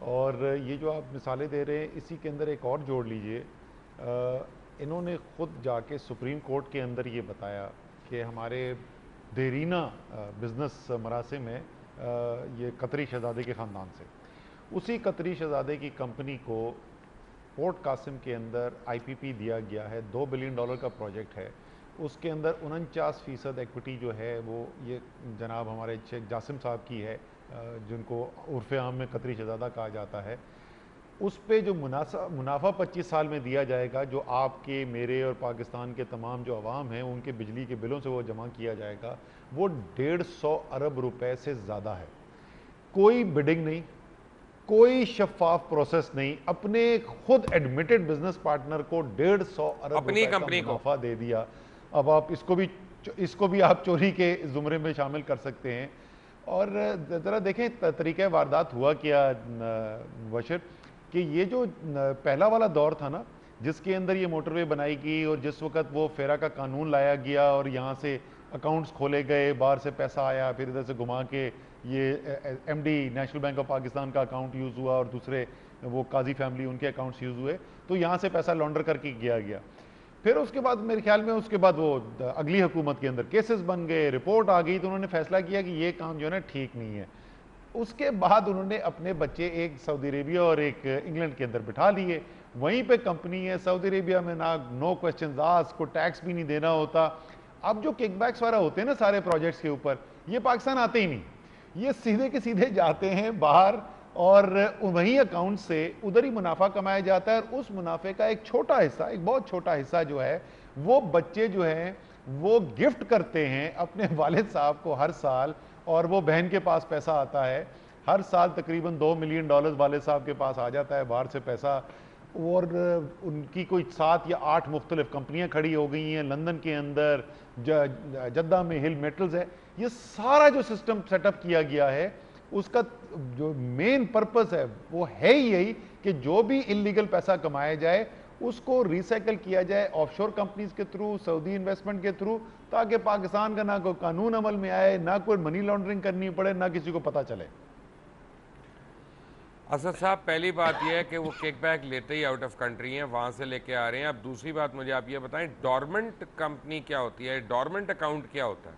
और ये जो आप मिसालें दे रहे हैं, इसी के अंदर एक और जोड़ लीजिए। इन्होंने ख़ुद जाके सुप्रीम कोर्ट के अंदर ये बताया कि हमारे देरीना बिज़नेस मरासिम है ये कतरी शहजादे के ख़ानदान से। उसी कतरी शहजादे की कंपनी को पोर्ट कासिम के अंदर आईपीपी दिया गया है। दो बिलियन डॉलर का प्रोजेक्ट है। उसके अंदर उनचास फ़ीसद एक्विटी जो है, वो ये जनाब हमारे शेख जासिम साहब की है जिनको उर्फ़ आम में कतरी शहजादा कहा जाता है। उस पर जो मुनासा मुनाफा 25 साल में दिया जाएगा जो आपके मेरे और पाकिस्तान के तमाम जो आवाम हैं उनके बिजली के बिलों से वो जमा किया जाएगा वो डेढ़ सौ अरब रुपए से ज़्यादा है। कोई बिडिंग नहीं कोई शफाफ प्रोसेस नहीं अपने खुद एडमिटेड बिज़नेस पार्टनर को डेढ़ सौ अरब अपनी कंपनी को मुनाफा दे दिया। अब आप इसको भी इसको भी आप चोरी के ज़ुमरे में शामिल कर सकते हैं। और ज़रा देखें तरीक़ा वारदात हुआ क्या बशर? कि ये जो पहला वाला दौर था ना, जिसके अंदर ये मोटरवे बनाई गई और जिस वक्त वो फेरा का कानून लाया गया और यहाँ से अकाउंट्स खोले गए, बाहर से पैसा आया, फिर इधर से घुमा के ये MD national bank of Pakistan का अकाउंट यूज़ हुआ और दूसरे वो काजी फैमिली उनके अकाउंट्स यूज़ हुए तो यहाँ से पैसा लॉन्डर करके किया गया। फिर उसके बाद मेरे ख्याल में उसके बाद वो, अगली हुकूमत के अंदर केसेस बन गए रिपोर्ट आ गई तो उन्होंने फैसला किया कि ये काम जो है ना, ठीक नहीं है। उसके बाद उन्होंने अपने बच्चे एक सऊदी अरेबिया और एक इंग्लैंड के अंदर बिठा लिए। वहीं पे कंपनी है सऊदी अरेबिया में ना नो क्वेश्चन आज को टैक्स भी नहीं देना होता। अब जो किकबैक्स वाला होते हैं ना सारे प्रोजेक्ट्स के ऊपर, ये पाकिस्तान आते ही नहीं। ये सीधे के सीधे जाते हैं बाहर और वहीं अकाउंट से उधर ही मुनाफा कमाया जाता है और उस मुनाफे का एक छोटा हिस्सा, एक बहुत छोटा हिस्सा जो है, वो बच्चे जो हैं, वो गिफ्ट करते हैं अपने वालिद साहब को हर साल। और वो बहन के पास पैसा आता है, हर साल तकरीबन दो मिलियन डॉलर्स वाले साहब के पास आ जाता है बाहर से पैसा। और उनकी कोई सात या आठ मुख्तलिफ़ कंपनियाँ खड़ी हो गई हैं, लंदन के अंदर जद्दा में हिल मेटल्स है। ये सारा जो सिस्टम सेटअप किया गया है, उसका जो मेन पर्पस है, वो है ही यही कि जो भी इलीगल पैसा कमाया जाए, उसको रिसाइकल किया जाए ऑफशोर कंपनीज़ के थ्रू सऊदी इन्वेस्टमेंट के थ्रू ताकि पाकिस्तान का ना कोई कानून अमल में आए ना कोई मनी लॉन्ड्रिंग करनी पड़े ना किसी को पता चले। असद साहब पहली बात यह है कि वो किक बैक लेते ही आउट ऑफ़ कंट्री हैं वहाँ से लेके आ रहे हैं। अब दूसरी बात मुझे आप ये बताएँ डॉर्मेंट कंपनी क्या होती है? डॉर्मेंट अकाउंट क्या होता है?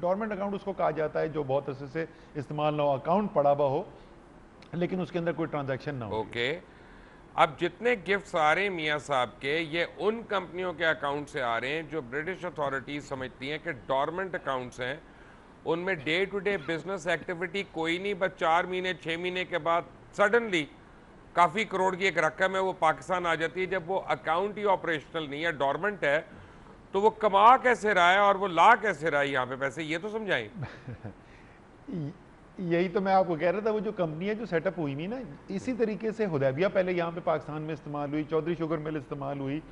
डॉर्मेंट अकाउंट उसको कहा जाता है जो बहुत अरसे से इस्तेमाल ना हो अकाउंट पड़ा हुआ हो लेकिन उसके अंदर कोई ट्रांजेक्शन ना हो। ओके अब जितने गिफ्ट्स आ रहे हैं मियाँ साहब के, ये उन कंपनियों के अकाउंट से आ रहे हैं जो ब्रिटिश अथॉरिटीज समझती हैं कि डॉर्मेंट अकाउंट्स हैं। उनमें day to day business activity कोई नहीं, बस चार महीने छः महीने के बाद सडनली काफ़ी करोड़ की एक रकम है, वो पाकिस्तान आ जाती है। जब वो अकाउंट ही ऑपरेशनल नहीं है डॉर्मेंट है तो वो कमा कैसे रहा है और वो ला कैसे रहा है यहाँ पे पैसे? ये तो समझाएँ। यही तो मैं आपको कह रहा था वो जो कंपनी है जो सेटअप हुई नहीं ना इसी तरीके से हुदैबिया पहले यहाँ पे पाकिस्तान में इस्तेमाल हुई चौधरी शुगर मिल इस्तेमाल हुई।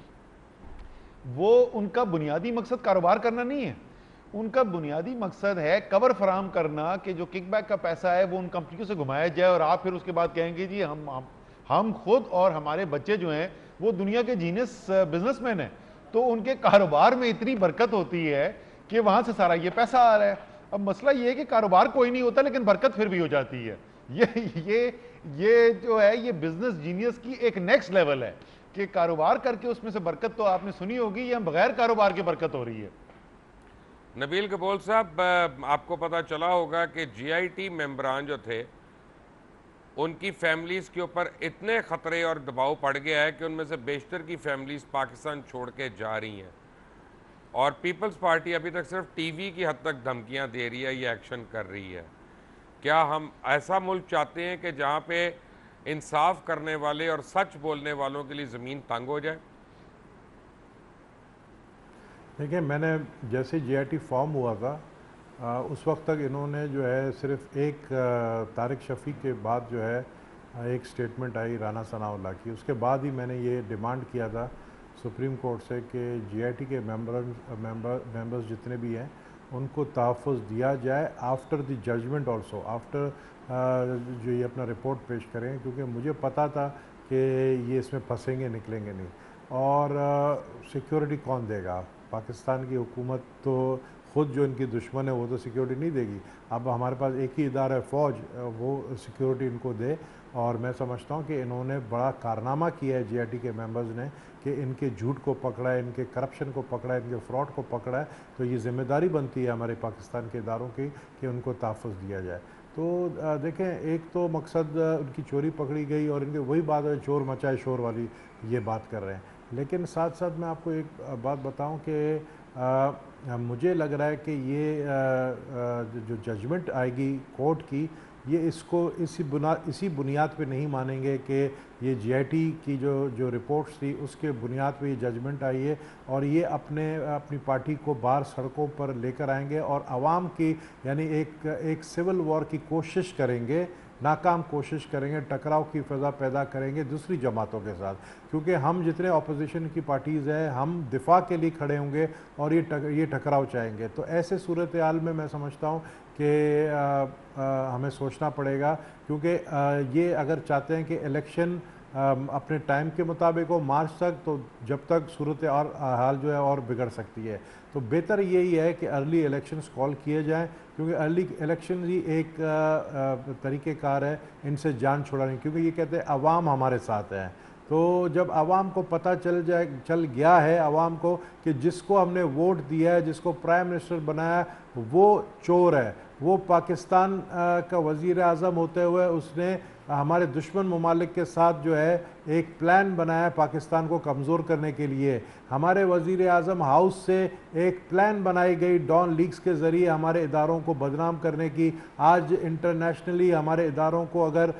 वो उनका बुनियादी मकसद कारोबार करना नहीं है। उनका बुनियादी मकसद है कवर फराम करना कि जो किकबैक का पैसा है वो उन कंपनियों से घुमाया जाए और आप फिर उसके बाद कहेंगे जी हम हम, हम खुद और हमारे बच्चे जो हैं वो दुनिया के जीनियस बिजनेसमैन हैं। तो उनके कारोबार में इतनी बरकत होती है कि वहाँ से सारा ये पैसा आ रहा है। अब मसला ये है कि कारोबार कोई नहीं होता, लेकिन बरकत फिर भी हो जाती है। ये ये ये जो है, ये बिज़नेस जीनियस की एक नेक्स्ट लेवल है कि कारोबार करके उसमें से बरकत तो आपने सुनी होगी, या बगैर कारोबार की बरकत हो रही है। नबील कपोल साहब आपको पता चला होगा कि जीआईटी मेंबरान जो थे, उनकी फैमिलीज़ के ऊपर इतने ख़तरे और दबाव पड़ गया है कि उनमें से बेशतर की फैमिलीज़ पाकिस्तान छोड़ के जा रही हैं। और पीपल्स पार्टी अभी तक सिर्फ़ टीवी की हद तक धमकियाँ दे रही है, ये एक्शन कर रही है। क्या हम ऐसा मुल्क चाहते हैं कि जहाँ पे इंसाफ करने वाले और सच बोलने वालों के लिए ज़मीन तंग हो जाए? देखिए, मैंने जैसे जीआईटी फॉर्म हुआ था उस वक्त तक इन्होंने जो है सिर्फ़ एक तारिक शफ़ी के बाद जो है एक स्टेटमेंट आई राना सनाउल्ला की। उसके बाद ही मैंने ये डिमांड किया था सुप्रीम कोर्ट से कि जीआईटी के मेंबर मेंबर मेंबर्स जितने भी हैं, उनको तहफ़ दिया जाए after the judgment also after जो ये अपना रिपोर्ट पेश करें, क्योंकि मुझे पता था कि ये इसमें फंसेंगे, निकलेंगे नहीं। और सिक्योरिटी कौन देगा? पाकिस्तान की हुकूमत तो खुद जो इनकी दुश्मन है, वो तो सिक्योरिटी नहीं देगी। अब हमारे पास एक ही इदारा है, फ़ौज, वो सिक्योरिटी इनको दे। और मैं समझता हूँ कि इन्होंने बड़ा कारनामा किया है जीआईटी के मेंबर्स ने कि इनके झूठ को पकड़ा है इनके करप्शन को पकड़ा है इनके फ्रॉड को पकड़ा है तो ये ज़िम्मेदारी बनती है हमारे पाकिस्तान के इदारों की कि उनको तहफ़ दिया जाए। तो देखें एक तो मकसद उनकी चोरी पकड़ी गई और इनके वही बात है चोर मचाए शोर वाली ये बात कर रहे हैं। लेकिन साथ साथ मैं आपको एक बात बताऊँ कि मुझे लग रहा है कि ये आ, जो जजमेंट आएगी कोर्ट की ये इसको इसी बुना इसी बुनियाद पे नहीं मानेंगे कि ये जीआईटी की जो जो रिपोर्ट्स थी उसके बुनियाद पे ये जजमेंट आई है और ये अपने अपनी पार्टी को बाहर सड़कों पर लेकर आएँगे और आवाम की यानी एक एक सिविल वॉर की कोशिश करेंगे नाकाम कोशिश करेंगे टकराव की फ़ज़ा पैदा करेंगे दूसरी जमातों के साथ। क्योंकि हम जितने अपोजिशन की पार्टीज़ हैं हम दिफा के लिए खड़े होंगे और ये टक, ये टकराव चाहेंगे। तो ऐसे सूरत हाल में मैं समझता हूँ कि हमें सोचना पड़ेगा। क्योंकि ये अगर चाहते हैं कि इलेक्शन अपने टाइम के मुताबिक हो, मार्च तक तो जब तक सूरत और हाल जो है और बिगड़ सकती है। तो बेहतर यही है कि अर्ली इलेक्शंस कॉल किए जाएँ, क्योंकि अर्ली इलेक्शन ही एक तरीक़ेकार है, इनसे जान छुड़ाने क्योंकि ये कहते हैं अवाम हमारे साथ हैं। तो जब आवाम को पता चल जाए, चल गया है आवाम को कि जिसको हमने वोट दिया है, जिसको प्राइम मिनिस्टर बनाया, वो चोर है। वो पाकिस्तान का वज़ी अजम होते हुए उसने हमारे दुश्मन ममालिक के साथ जो है, एक प्लान बनाया पाकिस्तान को कमज़ोर करने के लिए। हमारे वज़ी अजम हाउस से एक प्लान बनाई गई डॉन लीग्स के ज़रिए हमारे इदारों को बदनाम करने की। आज इंटरनेशनली हमारे इदारों को अगर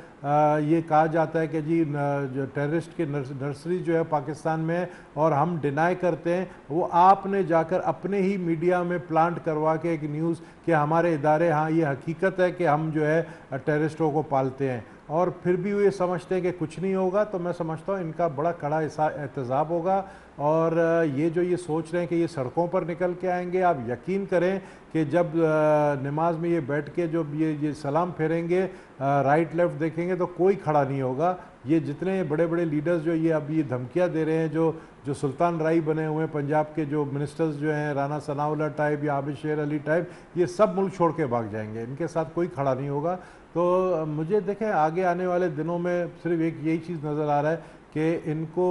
ये कहा जाता है कि जी जो टेररिस्ट की नर्सरी जो है पाकिस्तान में और हम डिनाई करते हैं, वो आपने जाकर अपने ही मीडिया में प्लांट करवा के एक न्यूज़ कि हमारे इदारे हाँ ये हकीकत है कि हम जो है टेररिस्टों को पालते हैं। और फिर भी ये समझते हैं कि कुछ नहीं होगा तो मैं समझता हूँ इनका बड़ा कड़ा एहतजाब होगा। और ये जो ये सोच रहे हैं कि ये सड़कों पर निकल के आएँगे, आप यकीन करें कि जब नमाज़ में ये बैठ के जब ये ये सलाम फेरेंगे राइट लेफ़्ट देखेंगे तो कोई खड़ा नहीं होगा। ये जितने बड़े बड़े लीडर्स जो ये अब ये धमकियाँ दे रहे हैं, जो जो सुल्तान राई बने हुए हैं, पंजाब के जो मिनिस्टर्स जो हैं राना सनाउल्ला टाइप या आबिद शेर अली टाइप ये सब मुल्क छोड़ के भाग जाएँगे। इनके साथ कोई खड़ा नहीं होगा। तो मुझे देखें, आगे आने वाले दिनों में सिर्फ़ एक यही चीज़ नज़र आ रहा है कि इनको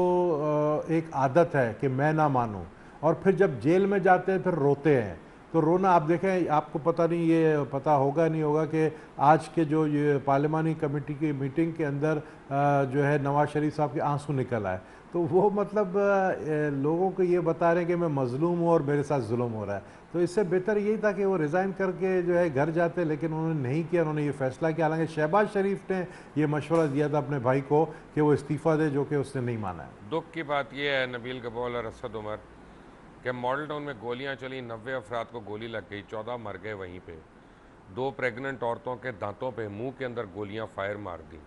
एक आदत है कि मैं ना मानूं। और फिर जब जेल में जाते हैं, फिर रोते हैं। तो रोना, आप देखें, आपको पता नहीं, ये पता होगा नहीं होगा कि आज के जो ये पार्लिमानी कमेटी की मीटिंग के अंदर जो है नवाज़ शरीफ साहब के आँसू निकल आए। तो वो मतलब लोगों को ये बता रहे हैं कि मैं मजलूम हूँ और मेरे साथ जुल्म हो रहा है। तो इससे बेहतर यही था कि वो रिज़ाइन करके जो है घर जाते लेकिन उन्होंने नहीं किया, उन्होंने ये फैसला किया। हालाँकि शहबाज शरीफ ने ये मशवरा दिया था अपने भाई को कि वो इस्तीफ़ा दे, जो कि उसने नहीं माना है। दुख की बात यह है, नबील कबोल और असद उमर, कि मॉडल टाउन में गोलियाँ चली, नब्बे अफराद को गोली लग गई, चौदह मर गए वहीं पर दो प्रेगनेंट औरतों के दांतों पर मुँह के अंदर गोलियाँ फायर मार दी।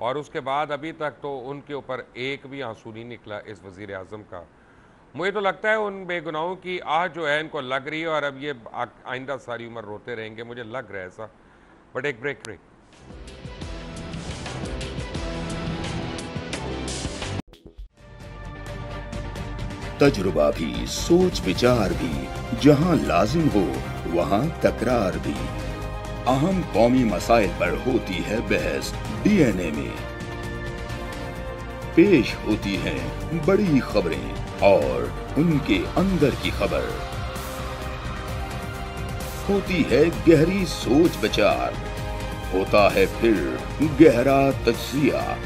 और उसके बाद अभी तक तो उनके ऊपर एक भी आँसू नहीं निकला इस वज़ीर अजम का। मुझे तो लगता है उन बेगुनाहों की आह जो है, इनको लग रही है और अब ये आइंदा सारी उम्र रोते रहेंगे। मुझे लग रहा है ऐसा। बट एक ब्रेक ब्रेक। तजुर्बा भी, सोच विचार भी, जहाँ लाजिम हो, वहाँ तकरार भी। अहम कौमी मसाइल पर होती है बहस। डीएनए में। पेश होती हैं बड़ी खबरें और उनके अंदर की खबर। होती है गहरी सोच विचार। होता है फिर गहरा तजिया।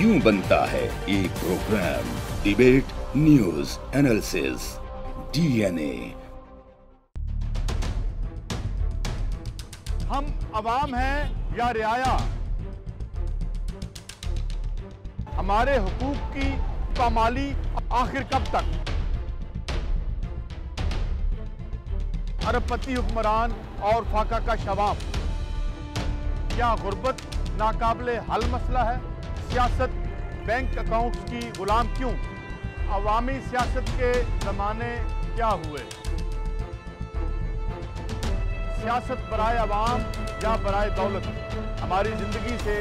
यूँ बनता है एक program. Debate, news, analysis, DNA. हम अवाम हैं या रियाया? हमारे हकूक की पामाली आखिर कब तक? अरबपति हुक्मरान और फाका का शवाब। क्या गुर्बत नाकाबले हल मसला है? सियासत बैंक अकाउंट्स की गुलाम क्यों? अवामी सियासत के जमाने क्या हुए? सियासत बराए अवाम या बराए दौलत। हमारी ज़िंदगी से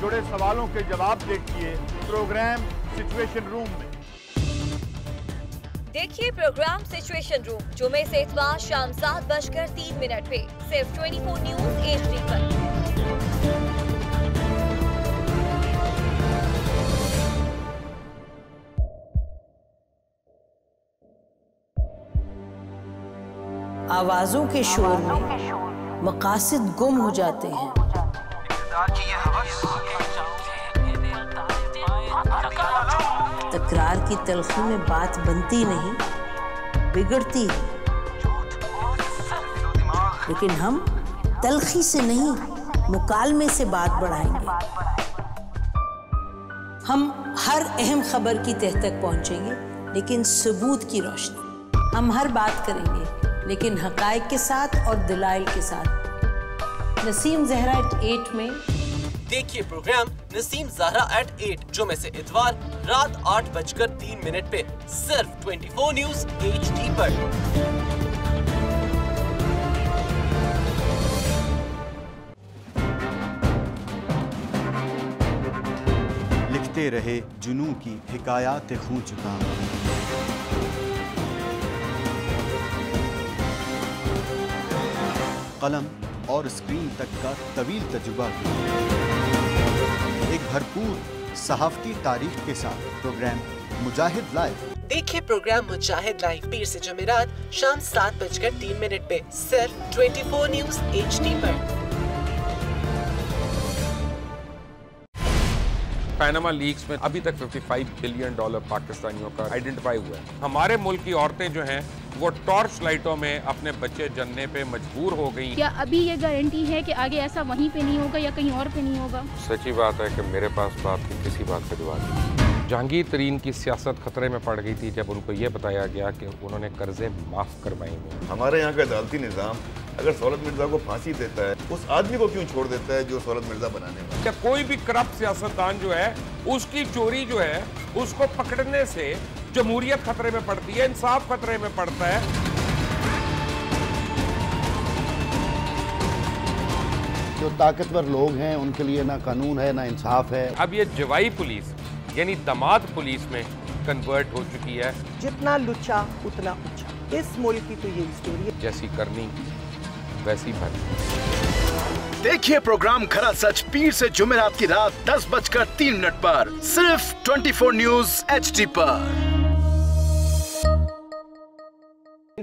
जुड़े सवालों के जवाब देखिए प्रोग्राम सिचुएशन रूम में। देखिए प्रोग्राम सिचुएशन रूम जुमे से इतवार शाम सात बजकर तीन मिनट पे, सिर्फ़ 24 न्यूज़ एच पर। आवाजों के शोर में मकासद गुम हो जाते हैं। तकरार की तलखी में बात बनती नहीं, बिगड़ती है। लेकिन हम तलखी से नहीं, मुकालमे से बात बढ़ाएँगे। हम हर अहम खबर की तह तक पहुँचेंगे, लेकिन सबूत की रोशनी। हम हर बात करेंगे। लेकिन हकायक के साथ और दलाइल के साथ। नसीम जहरा एट एट में। देखिए program Naseem Zahra eight eight जो में से इतवार रात आठ बजकर तीन मिनट पे सिर्फ़ 24 न्यूज़ एचडी पर। लिखते रहे जुनू की हिकायात खूं चुका कलम और स्क्रीन तक का तवील तजुर्बा एक भरपूर सहाफती तारीख के साथ प्रोग्राम मुजाहिद लाइव। देखिए प्रोग्राम मुजाहिद लाइव, पीर से जमेरात, शाम सात बजकर तीन मिनट पे, सिर्फ़ 24 न्यूज़ एच पर। पैनामा लीक्स में अभी तक 55 बिलियन डॉलर पाकिस्तानियों का आइडेंटिफाई हुआ है। हमारे मुल्क की औरतें जो हैं वो टॉर्च लाइटों में अपने बच्चे जनने पे मजबूर हो गई। क्या अभी ये गारंटी है कि आगे ऐसा वहीं पे नहीं होगा या कहीं और पे नहीं होगा? सच्ची बात है कि मेरे पास तो आपकी किसी बात का जवाब नहीं जहांगीर तरीन की सियासत खतरे में पड़ गई थी जब उनको ये बताया गया कि उन्होंने कर्जे माफ़ करवाएँगे हमारे यहाँ का अदालती निज़ाम अगर सौलत मिर्ज़ा को फांसी देता है उस आदमी को क्यों छोड़ देता है जो सौलत मिर्ज़ा बनाने वाला क्या कोई भी करप्ट सियासतदान जो है उसकी चोरी जो है उसको पकड़ने से जमहूरियत खतरे में पड़ती है इंसाफ खतरे में पड़ता है। जो ताकतवर लोग हैं उनके लिए ना कानून है ना इंसाफ है। अब ये जवाई पुलिस यानी दमाद पुलिस में कन्वर्ट हो चुकी है। जितना लुच्चा उतना ऊँचा इस मुल्क की तो यही स्टोरी है। जैसी करनी। वैसी भर देखिए प्रोग्राम खरा सच पीर से जुमेरात की रात दस बजकर तीन मिनट पर, सिर्फ़ 24 न्यूज़ एच पर।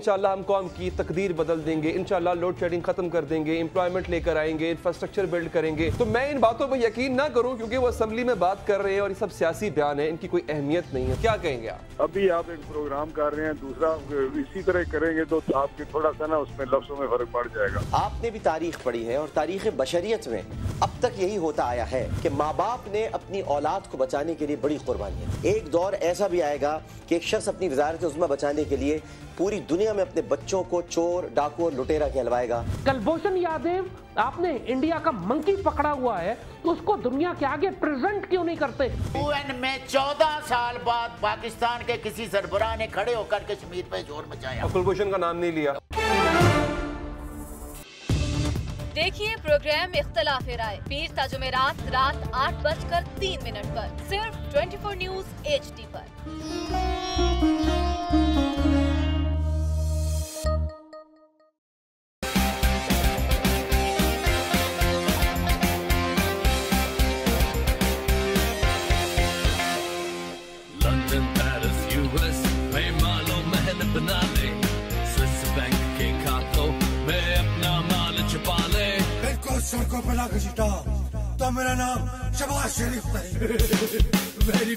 इंशाल्लाह हम कौम की तकदीर बदल देंगे। इंशाल्लाह लोड शेडिंग खत्म कर देंगे एम्प्लॉयमेंट लेकर आएँगे इंफ्रास्ट्रक्चर बिल्ड करेंगे। तो मैं इन बातों पर यकीन ना करूँ क्योंकि वो असम्बली में बात कर रहे हैं और ये सब सियासी बयान है इनकी कोई अहमियत नहीं है। क्या कहेंगे आप? अभी आप एक प्रोग्राम कर रहे हैं दूसरा इसी तरह करेंगे तो आपके थोड़ा सा ना उसमें लफ्जों में फ़र्क पड़ जाएगा। आपने भी तारीख पढ़ी है और तारीख बशरियत में अब तक यही होता आया है कि माँ बाप ने अपनी औलाद को बचाने के लिए बड़ी कुर्बानियाँ एक दौर ऐसा भी आएगा कि एक शख्स अपनी वजारत उजमा बचाने के लिए पूरी दुनिया में अपने बच्चों को चोर डाकू और लुटेरा कहलवाएगा कलभूषण यादव आपने इंडिया का मंकी पकड़ा हुआ है तो उसको दुनिया के आगे प्रेजेंट क्यों नहीं करते? यूएन में चौदह साल बाद पाकिस्तान के किसी सरबराह ने खड़े होकर कश्मीर पे ज़ोर मचाया। कुलभूषण का नाम नहीं लिया। देखिए प्रोग्राम इख्तलाफ राय। पीर जुमेरात रात आठ बजकर तीन मिनट पर सिर्फ़ 24 न्यूज़ एच पर। सड़कों पर ना घसीटा तो मेरा नाम शबाज शरीफ नहीं वेरी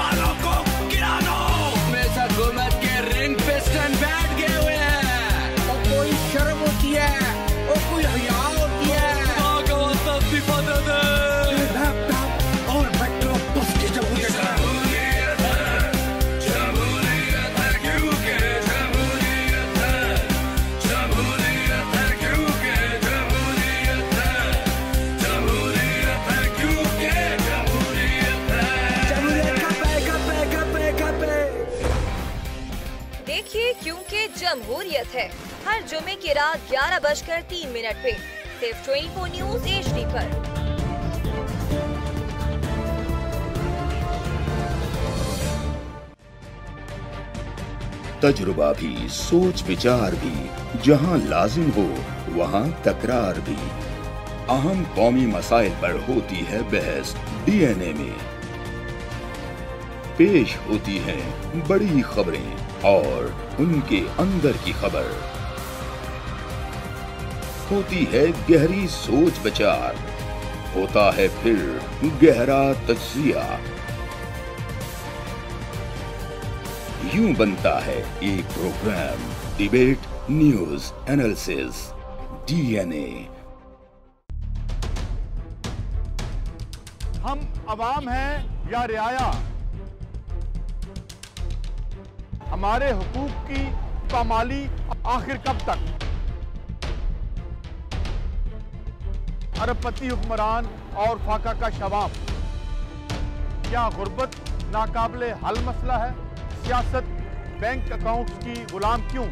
वालों को की रात ग्यारह बजकर तीन मिनट पे। सिर्फ़ 24 न्यूज़ एच पर। तजुर्बा भी, सोच विचार भी, जहाँ लाजिम हो, वहाँ तकरार भी। अहम कौमी मसाइल पर होती है बहस, डीएनए में। पेश होती हैं बड़ी खबरें और उनके अंदर की खबर। होती है गहरी सोच विचार। होता है फिर गहरा तजिया। यूँ बनता है एक program debate news analysis DNA हम अवाम हैं या रियाया? हमारे हुकूक की पामाली आखिर कब तक? अरबपति हुक्मरान और फाका का शवाब क्या गुर्बत, नाकाबले हल मसला है? सियासत, बैंक अकाउंट्स की गुलाम क्यों?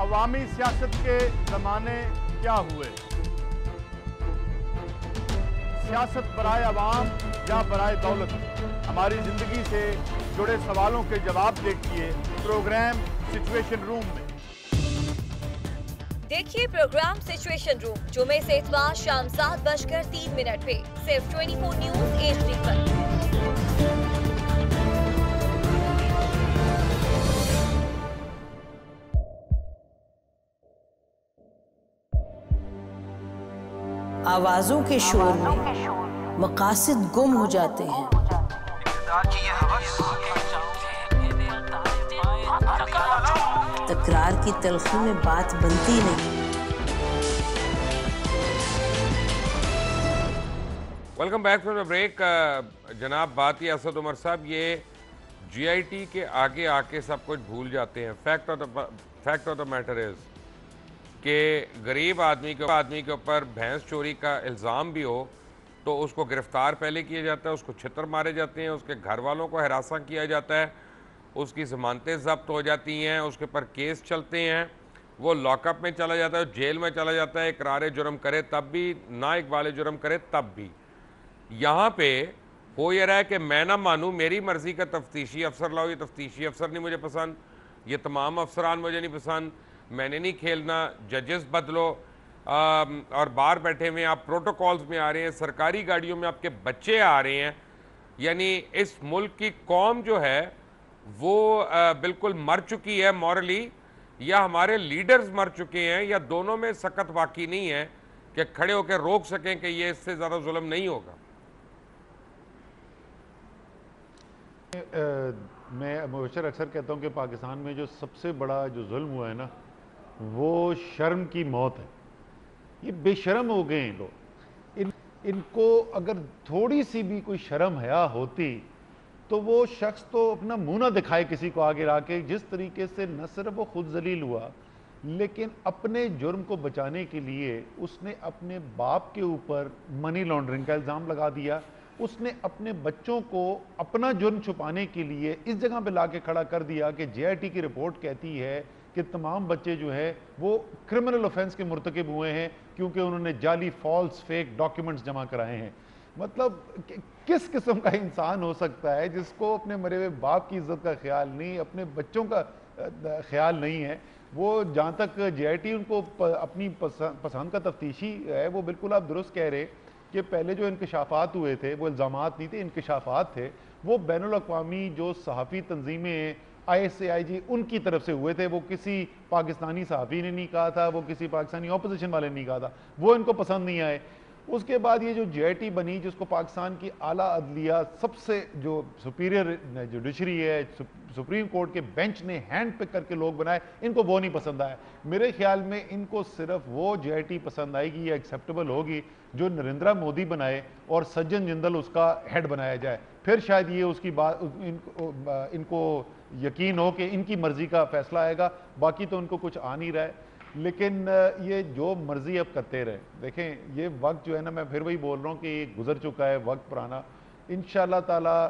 अवामी सियासत के जमाने क्या हुए? सियासत बराए अवाम या बराए दौलत? हमारी ज़िंदगी से जुड़े सवालों के जवाब देखिए प्रोग्राम सिचुएशन रूम में। देखिए प्रोग्राम सिचुएशन रूम जुमे से इतवार शाम सात बजकर तीन मिनट पे सिर्फ़ 24 न्यूज़ एच पर। आवाजों के शोर में मकासद गुम हो जाते हैं। तकरार की तलखी में बात बनती नहीं। Welcome back from the break जनाब बात ये असद उमर साहब, ये जीआईटी के आगे आके सब कुछ भूल जाते हैं। Fact of the fact of the matter is कि गरीब आदमी के आदमी के ऊपर भैंस चोरी का इल्ज़ाम भी हो तो उसको गिरफ़्तार पहले किया जाता है, उसको छितर मारे जाते हैं, उसके घर वालों को हरासा किया जाता है उसकी जमानतें जब्त हो जाती हैं उसके ऊपर केस चलते हैं। वो लॉकअप में चला जाता है जेल में चला जाता है इकरार जुर्म करे तब भी ना इकबाल जुर्म करे तब भी। यहाँ पे हो ये रहा है कि मैं ना मानूँ मेरी मर्ज़ी का तफ्तीशी अफसर लाओ ये तफ्तीशी अफसर नहीं मुझे पसंद ये तमाम अफसरान मुझे नहीं पसंद मैंने नहीं खेलना जजेस बदलो आ, और बाहर बैठे हुए आप प्रोटोकॉल्स में आ रहे हैं सरकारी गाड़ियों में आपके बच्चे आ रहे हैं यानी इस मुल्क की कौम जो है वो बिल्कुल मर चुकी है मॉरली या हमारे लीडर्स मर चुके हैं, या दोनों में सख्त वाकई नहीं है कि खड़े होकर रोक सकें कि ये इससे ज़्यादा जुल्म नहीं होगा। मैं मुबशर अक्सर कहता हूँ कि पाकिस्तान में जो सबसे बड़ा जो जुल्म हुआ है ना, वो शर्म की मौत है। ये बेशर्म हो गए हैं लोग। इन, इनको अगर थोड़ी सी भी कोई शर्म हया होती तो वो शख्स तो अपना मुँह ना दिखाए किसी को आगे ला के जिस तरीके से न सिर्फ़ वो खुद जलील हुआ, लेकिन अपने जुर्म को बचाने के लिए उसने अपने बाप के ऊपर मनी लॉन्ड्रिंग का इल्ज़ाम लगा दिया। उसने अपने बच्चों को अपना जुर्म छुपाने के लिए इस जगह पे लाके खड़ा कर दिया कि जेआईटी की रिपोर्ट कहती है कि तमाम बच्चे जो है, वो क्रिमिनल ऑफेंस के मुरतकब हुए हैं, क्योंकि उन्होंने जाली फॉल्स फेक डॉक्यूमेंट्स जमा कराए हैं। मतलब किस किस्म का इंसान हो सकता है जिसको अपने मरे हुए बाप की इज़्ज़त का ख्याल नहीं अपने बच्चों का ख्याल नहीं है? वो जहाँ तक जे उनको प, अपनी पसंद का तफ्तीशी है वो बिल्कुल आप दुरुस्त कह रहे कि पहले जो इंकशाफात हुए थे वो इल्ज़ाम नहीं थे इंकशाफात थे। वो बैन अवी जो सहाफ़ी तंजीमें आई एस आई जी उनकी तरफ़ से हुए थे वो किसी पाकिस्तानी सहाफ़ी ने नहीं कहा था वो किसी पाकिस्तानी अपोजिशन वाले ने नहीं कहा था। वो इनको पसंद नहीं आए। उसके बाद ये जो जे बनी जिसको पाकिस्तान की आला अदलिया सबसे जो सुपीरियर जुडिशरी है सुप्रीम कोर्ट के बेंच ने हैंड पिक करके लोग बनाए इनको वो नहीं पसंद आया। मेरे ख्याल में इनको सिर्फ़ वो जे पसंद आएगी या एक्सेप्टेबल होगी जो नरेंद्र मोदी बनाए और सज्जन जिंदल उसका हेड बनाया जाए। फिर शायद ये उसकी बात इनको, इनको यकीन हो कि इनकी मर्ज़ी का फैसला आएगा बाकी तो उनको कुछ आ नहीं रहा है। लेकिन ये जो मर्ज़ी अब करते रहे। देखें, ये वक्त जो है ना, मैं फिर वही बोल रहा हूँ कि गुजर चुका है, वक्त पुराना। इन ताला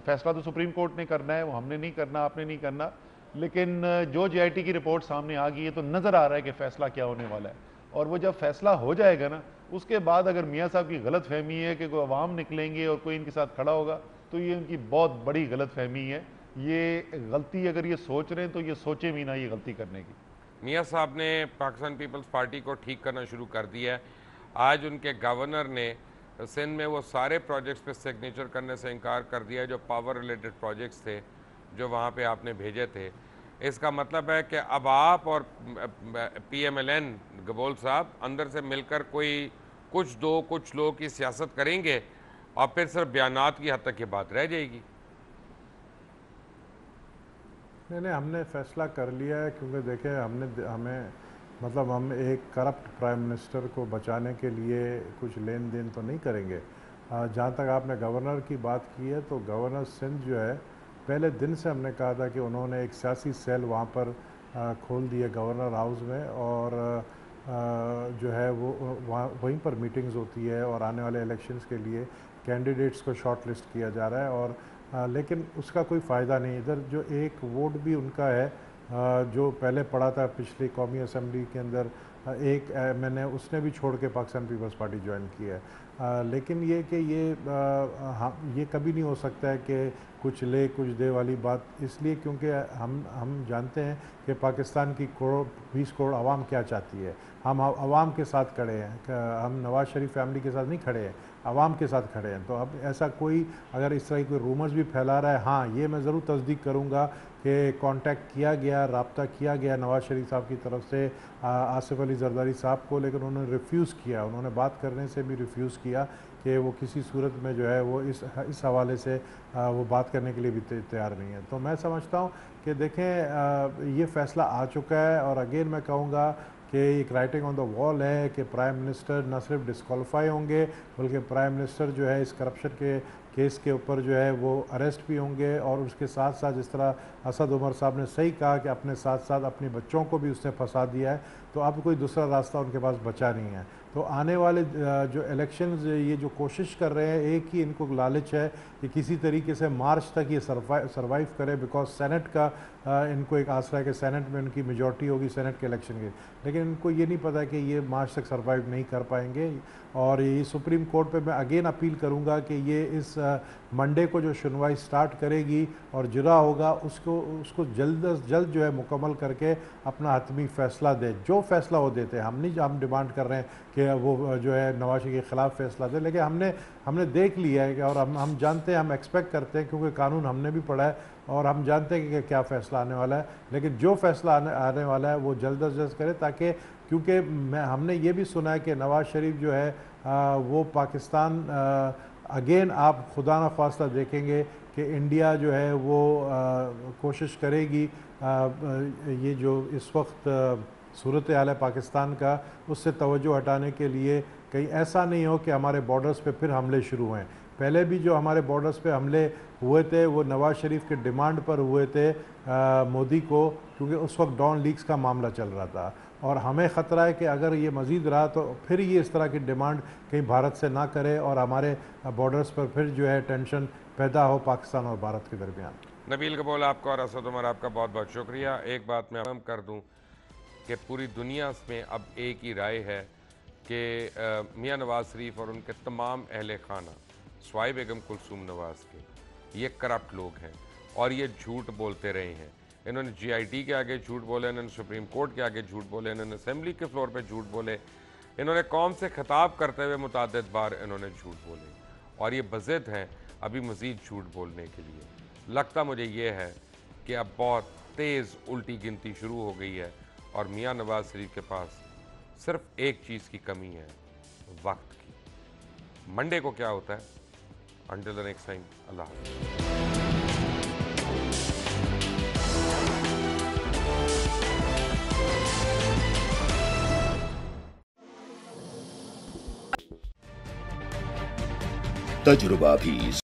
फैसला तो सुप्रीम कोर्ट ने करना है, वो हमने नहीं करना, आपने नहीं करना। लेकिन जो जे की रिपोर्ट सामने आ गई है तो नज़र आ रहा है कि फ़ैसला क्या होने वाला है। और वो जब फैसला हो जाएगा ना, उसके बाद अगर मियाँ साहब की गलत फहमी है कि कोई अवाम निकलेंगे और कोई इनके साथ खड़ा होगा तो ये उनकी बहुत बड़ी गलत फहमी है। ये गलती अगर ये सोच रहे हैं तो ये सोचे भी ना ये गलती करने की। मियाँ साहब ने पाकिस्तान पीपल्स पार्टी को ठीक करना शुरू कर दिया है। आज उनके गवर्नर ने सिंध में वो सारे प्रोजेक्ट्स पे सिग्नेचर करने से इनकार कर दिया जो पावर रिलेटेड प्रोजेक्ट्स थे, जो वहाँ पे आपने भेजे थे। इसका मतलब है कि अब आप और पीएमएलएन गबोल साहब अंदर से मिलकर कोई, कुछ दो, कुछ लोग की सियासत करेंगे और फिर सिर्फ़ बयानात की हद तक ये बात रह जाएगी। नहीं नहीं, हमने फैसला कर लिया है क्योंकि देखें हमने हमें मतलब हम एक करप्ट प्राइम मिनिस्टर को बचाने के लिए कुछ लेन देन तो नहीं करेंगे। जहाँ तक आपने गवर्नर की बात की है तो गवर्नर सिंध जो है, पहले दिन से हमने कहा था कि उन्होंने एक सियासी सेल वहाँ पर खोल दिए गवर्नर हाउस में और जो है वो वहाँ, वहीं पर मीटिंग्स होती है और आने वाले इलेक्शंस के लिए कैंडिडेट्स को शॉर्ट लिस्ट किया जा रहा है और आ, लेकिन उसका कोई फ़ायदा नहीं। इधर जो एक वोट भी उनका है आ, जो पहले पड़ा था पिछली कौमी असम्बली के अंदर एक मैंने उसने भी छोड़ के पाकिस्तान पीपल्स पार्टी ज्वाइन की है। आ, लेकिन ये कि ये हम ये कभी नहीं हो सकता है कि कुछ ले कुछ दे वाली बात। इसलिए क्योंकि हम हम जानते हैं कि पाकिस्तान की करोड़ बीस करोड़ आवाम क्या चाहती है। हम आवाम के साथ खड़े हैं हम नवाज़ शरीफ फैमिली के साथ नहीं खड़े हैं। आवाम के साथ खड़े हैं। तो अब ऐसा कोई, अगर इस तरह की कोई रूमर्स भी फैला रहा है हाँ ये मैं ज़रूर तस्दीक करूँगा कि कांटेक्ट किया गया, रबता किया गया नवाज़ शरीफ साहब की तरफ़ से आसिफ अली जरदारी साहब को, लेकिन उन्होंने रिफ्यूज़ किया। उन्होंने बात करने से भी रिफ्यूज़ किया कि वो किसी सूरत में जो है वो इस इस हवाले से वो बात करने के लिए भी तैयार नहीं है। तो मैं समझता हूँ कि देखें ये फ़ैसला आ चुका है और अगेन मैं कहूँगा कि एक राइटिंग ऑन द वॉल है कि प्राइम मिनिस्टर न सिर्फ़ डिस्कॉलीफाई होंगे, बल्कि प्राइम मिनिस्टर जो है इस करप्शन के केस के ऊपर जो है वो अरेस्ट भी होंगे और उसके साथ साथ जिस तरह असद उमर साहब ने सही कहा कि अपने साथ साथ अपने बच्चों को भी उसने फंसा दिया है तो अब कोई दूसरा रास्ता उनके पास बचा नहीं है। तो आने वाले जो इलेक्शंस ये जो कोशिश कर रहे हैं, एक ही इनको लालच है कि किसी तरीके से मार्च तक ये सर्वाइव करें बिकॉज़ सेनेट का इनको एक आसरा है कि सेनेट में उनकी मेजोरिटी होगी सेनेट के इलेक्शन की। लेकिन इनको ये नहीं पता कि ये मार्च तक सर्वाइव नहीं कर पाएँगे। और ये सुप्रीम कोर्ट पे मैं अगेन अपील करूँगा कि ये इस मंडे को जो सुनवाई स्टार्ट करेगी और जुरा होगा, उसको उसको जल्द अज जल्द जो है मुकम्मल करके अपना हतमी फ़ैसला दे। जो फ़ैसला वो देते हैं, हम नहीं, हम डिमांड कर रहे हैं कि वो, जो है नवाशी के ख़िलाफ़ फ़ैसला दे। लेकिन हमने हमने देख लिया है और हम हम जानते हैं हम एक्सपेक्ट करते हैं क्योंकि कानून हमने भी पढ़ा है और हम जानते हैं कि क्या फ़ैसला आने वाला है। लेकिन जो फ़ैसला आने आने वाला है वो जल्द अज जल्द करें ताकि क्योंकि मैं हमने ये भी सुना है कि नवाज़ शरीफ जो है आ, वो पाकिस्तान आ, अगेन आप खुदा न खास्ता देखेंगे कि इंडिया जो है वो आ, कोशिश करेगी ये जो इस वक्त सूरत हाल है पाकिस्तान का उससे तवज्जो हटाने के लिए कहीं ऐसा नहीं हो कि हमारे बॉर्डर्स पे फिर हमले शुरू हुए पहले भी जो हमारे बॉर्डर्स पे हमले हुए थे, वो नवाज़ शरीफ के डिमांड पर हुए थे मोदी को, क्योंकि उस वक्त डॉन लीक्स का मामला चल रहा था। और हमें ख़तरा है कि अगर ये मज़ीद रहा तो फिर ये इस तरह की डिमांड कहीं भारत से ना करे और हमारे बॉर्डर्स पर फिर जो है टेंशन पैदा हो पाकिस्तान और भारत के दरमियान। नबील कबूल आपका और असद उमर, आपका बहुत बहुत शुक्रिया। एक बात मैं कर दूँ कि पूरी दुनिया में अब एक ही राय है कि मियाँ नवाज़ शरीफ और उनके तमाम अहल खाना स्वाई बेगम कुलसूम नवाज़ के, ये करप्ट लोग हैं और ये झूठ बोलते रहे हैं। इन्होंने जीआईटी के आगे झूठ बोले, इन्होंने सुप्रीम कोर्ट के आगे झूठ बोले, इन्होंने असम्बली के फ्लोर पे झूठ बोले। इन्होंने कौम से खिताब करते हुए मुतद बार इन्होंने झूठ बोले। और ये बजिद हैं अभी मज़ीद झूठ बोलने के लिए। लगता मुझे ये है कि अब बहुत तेज़ उल्टी गिनती शुरू हो गई है और मियाँ नवाज़ शरीफ के पास सिर्फ़ एक चीज़ की कमी है, वक्त की। मंडे को क्या होता है? अंटिल द नेक्स्ट टाइम अल्लाह तजुर्बा भी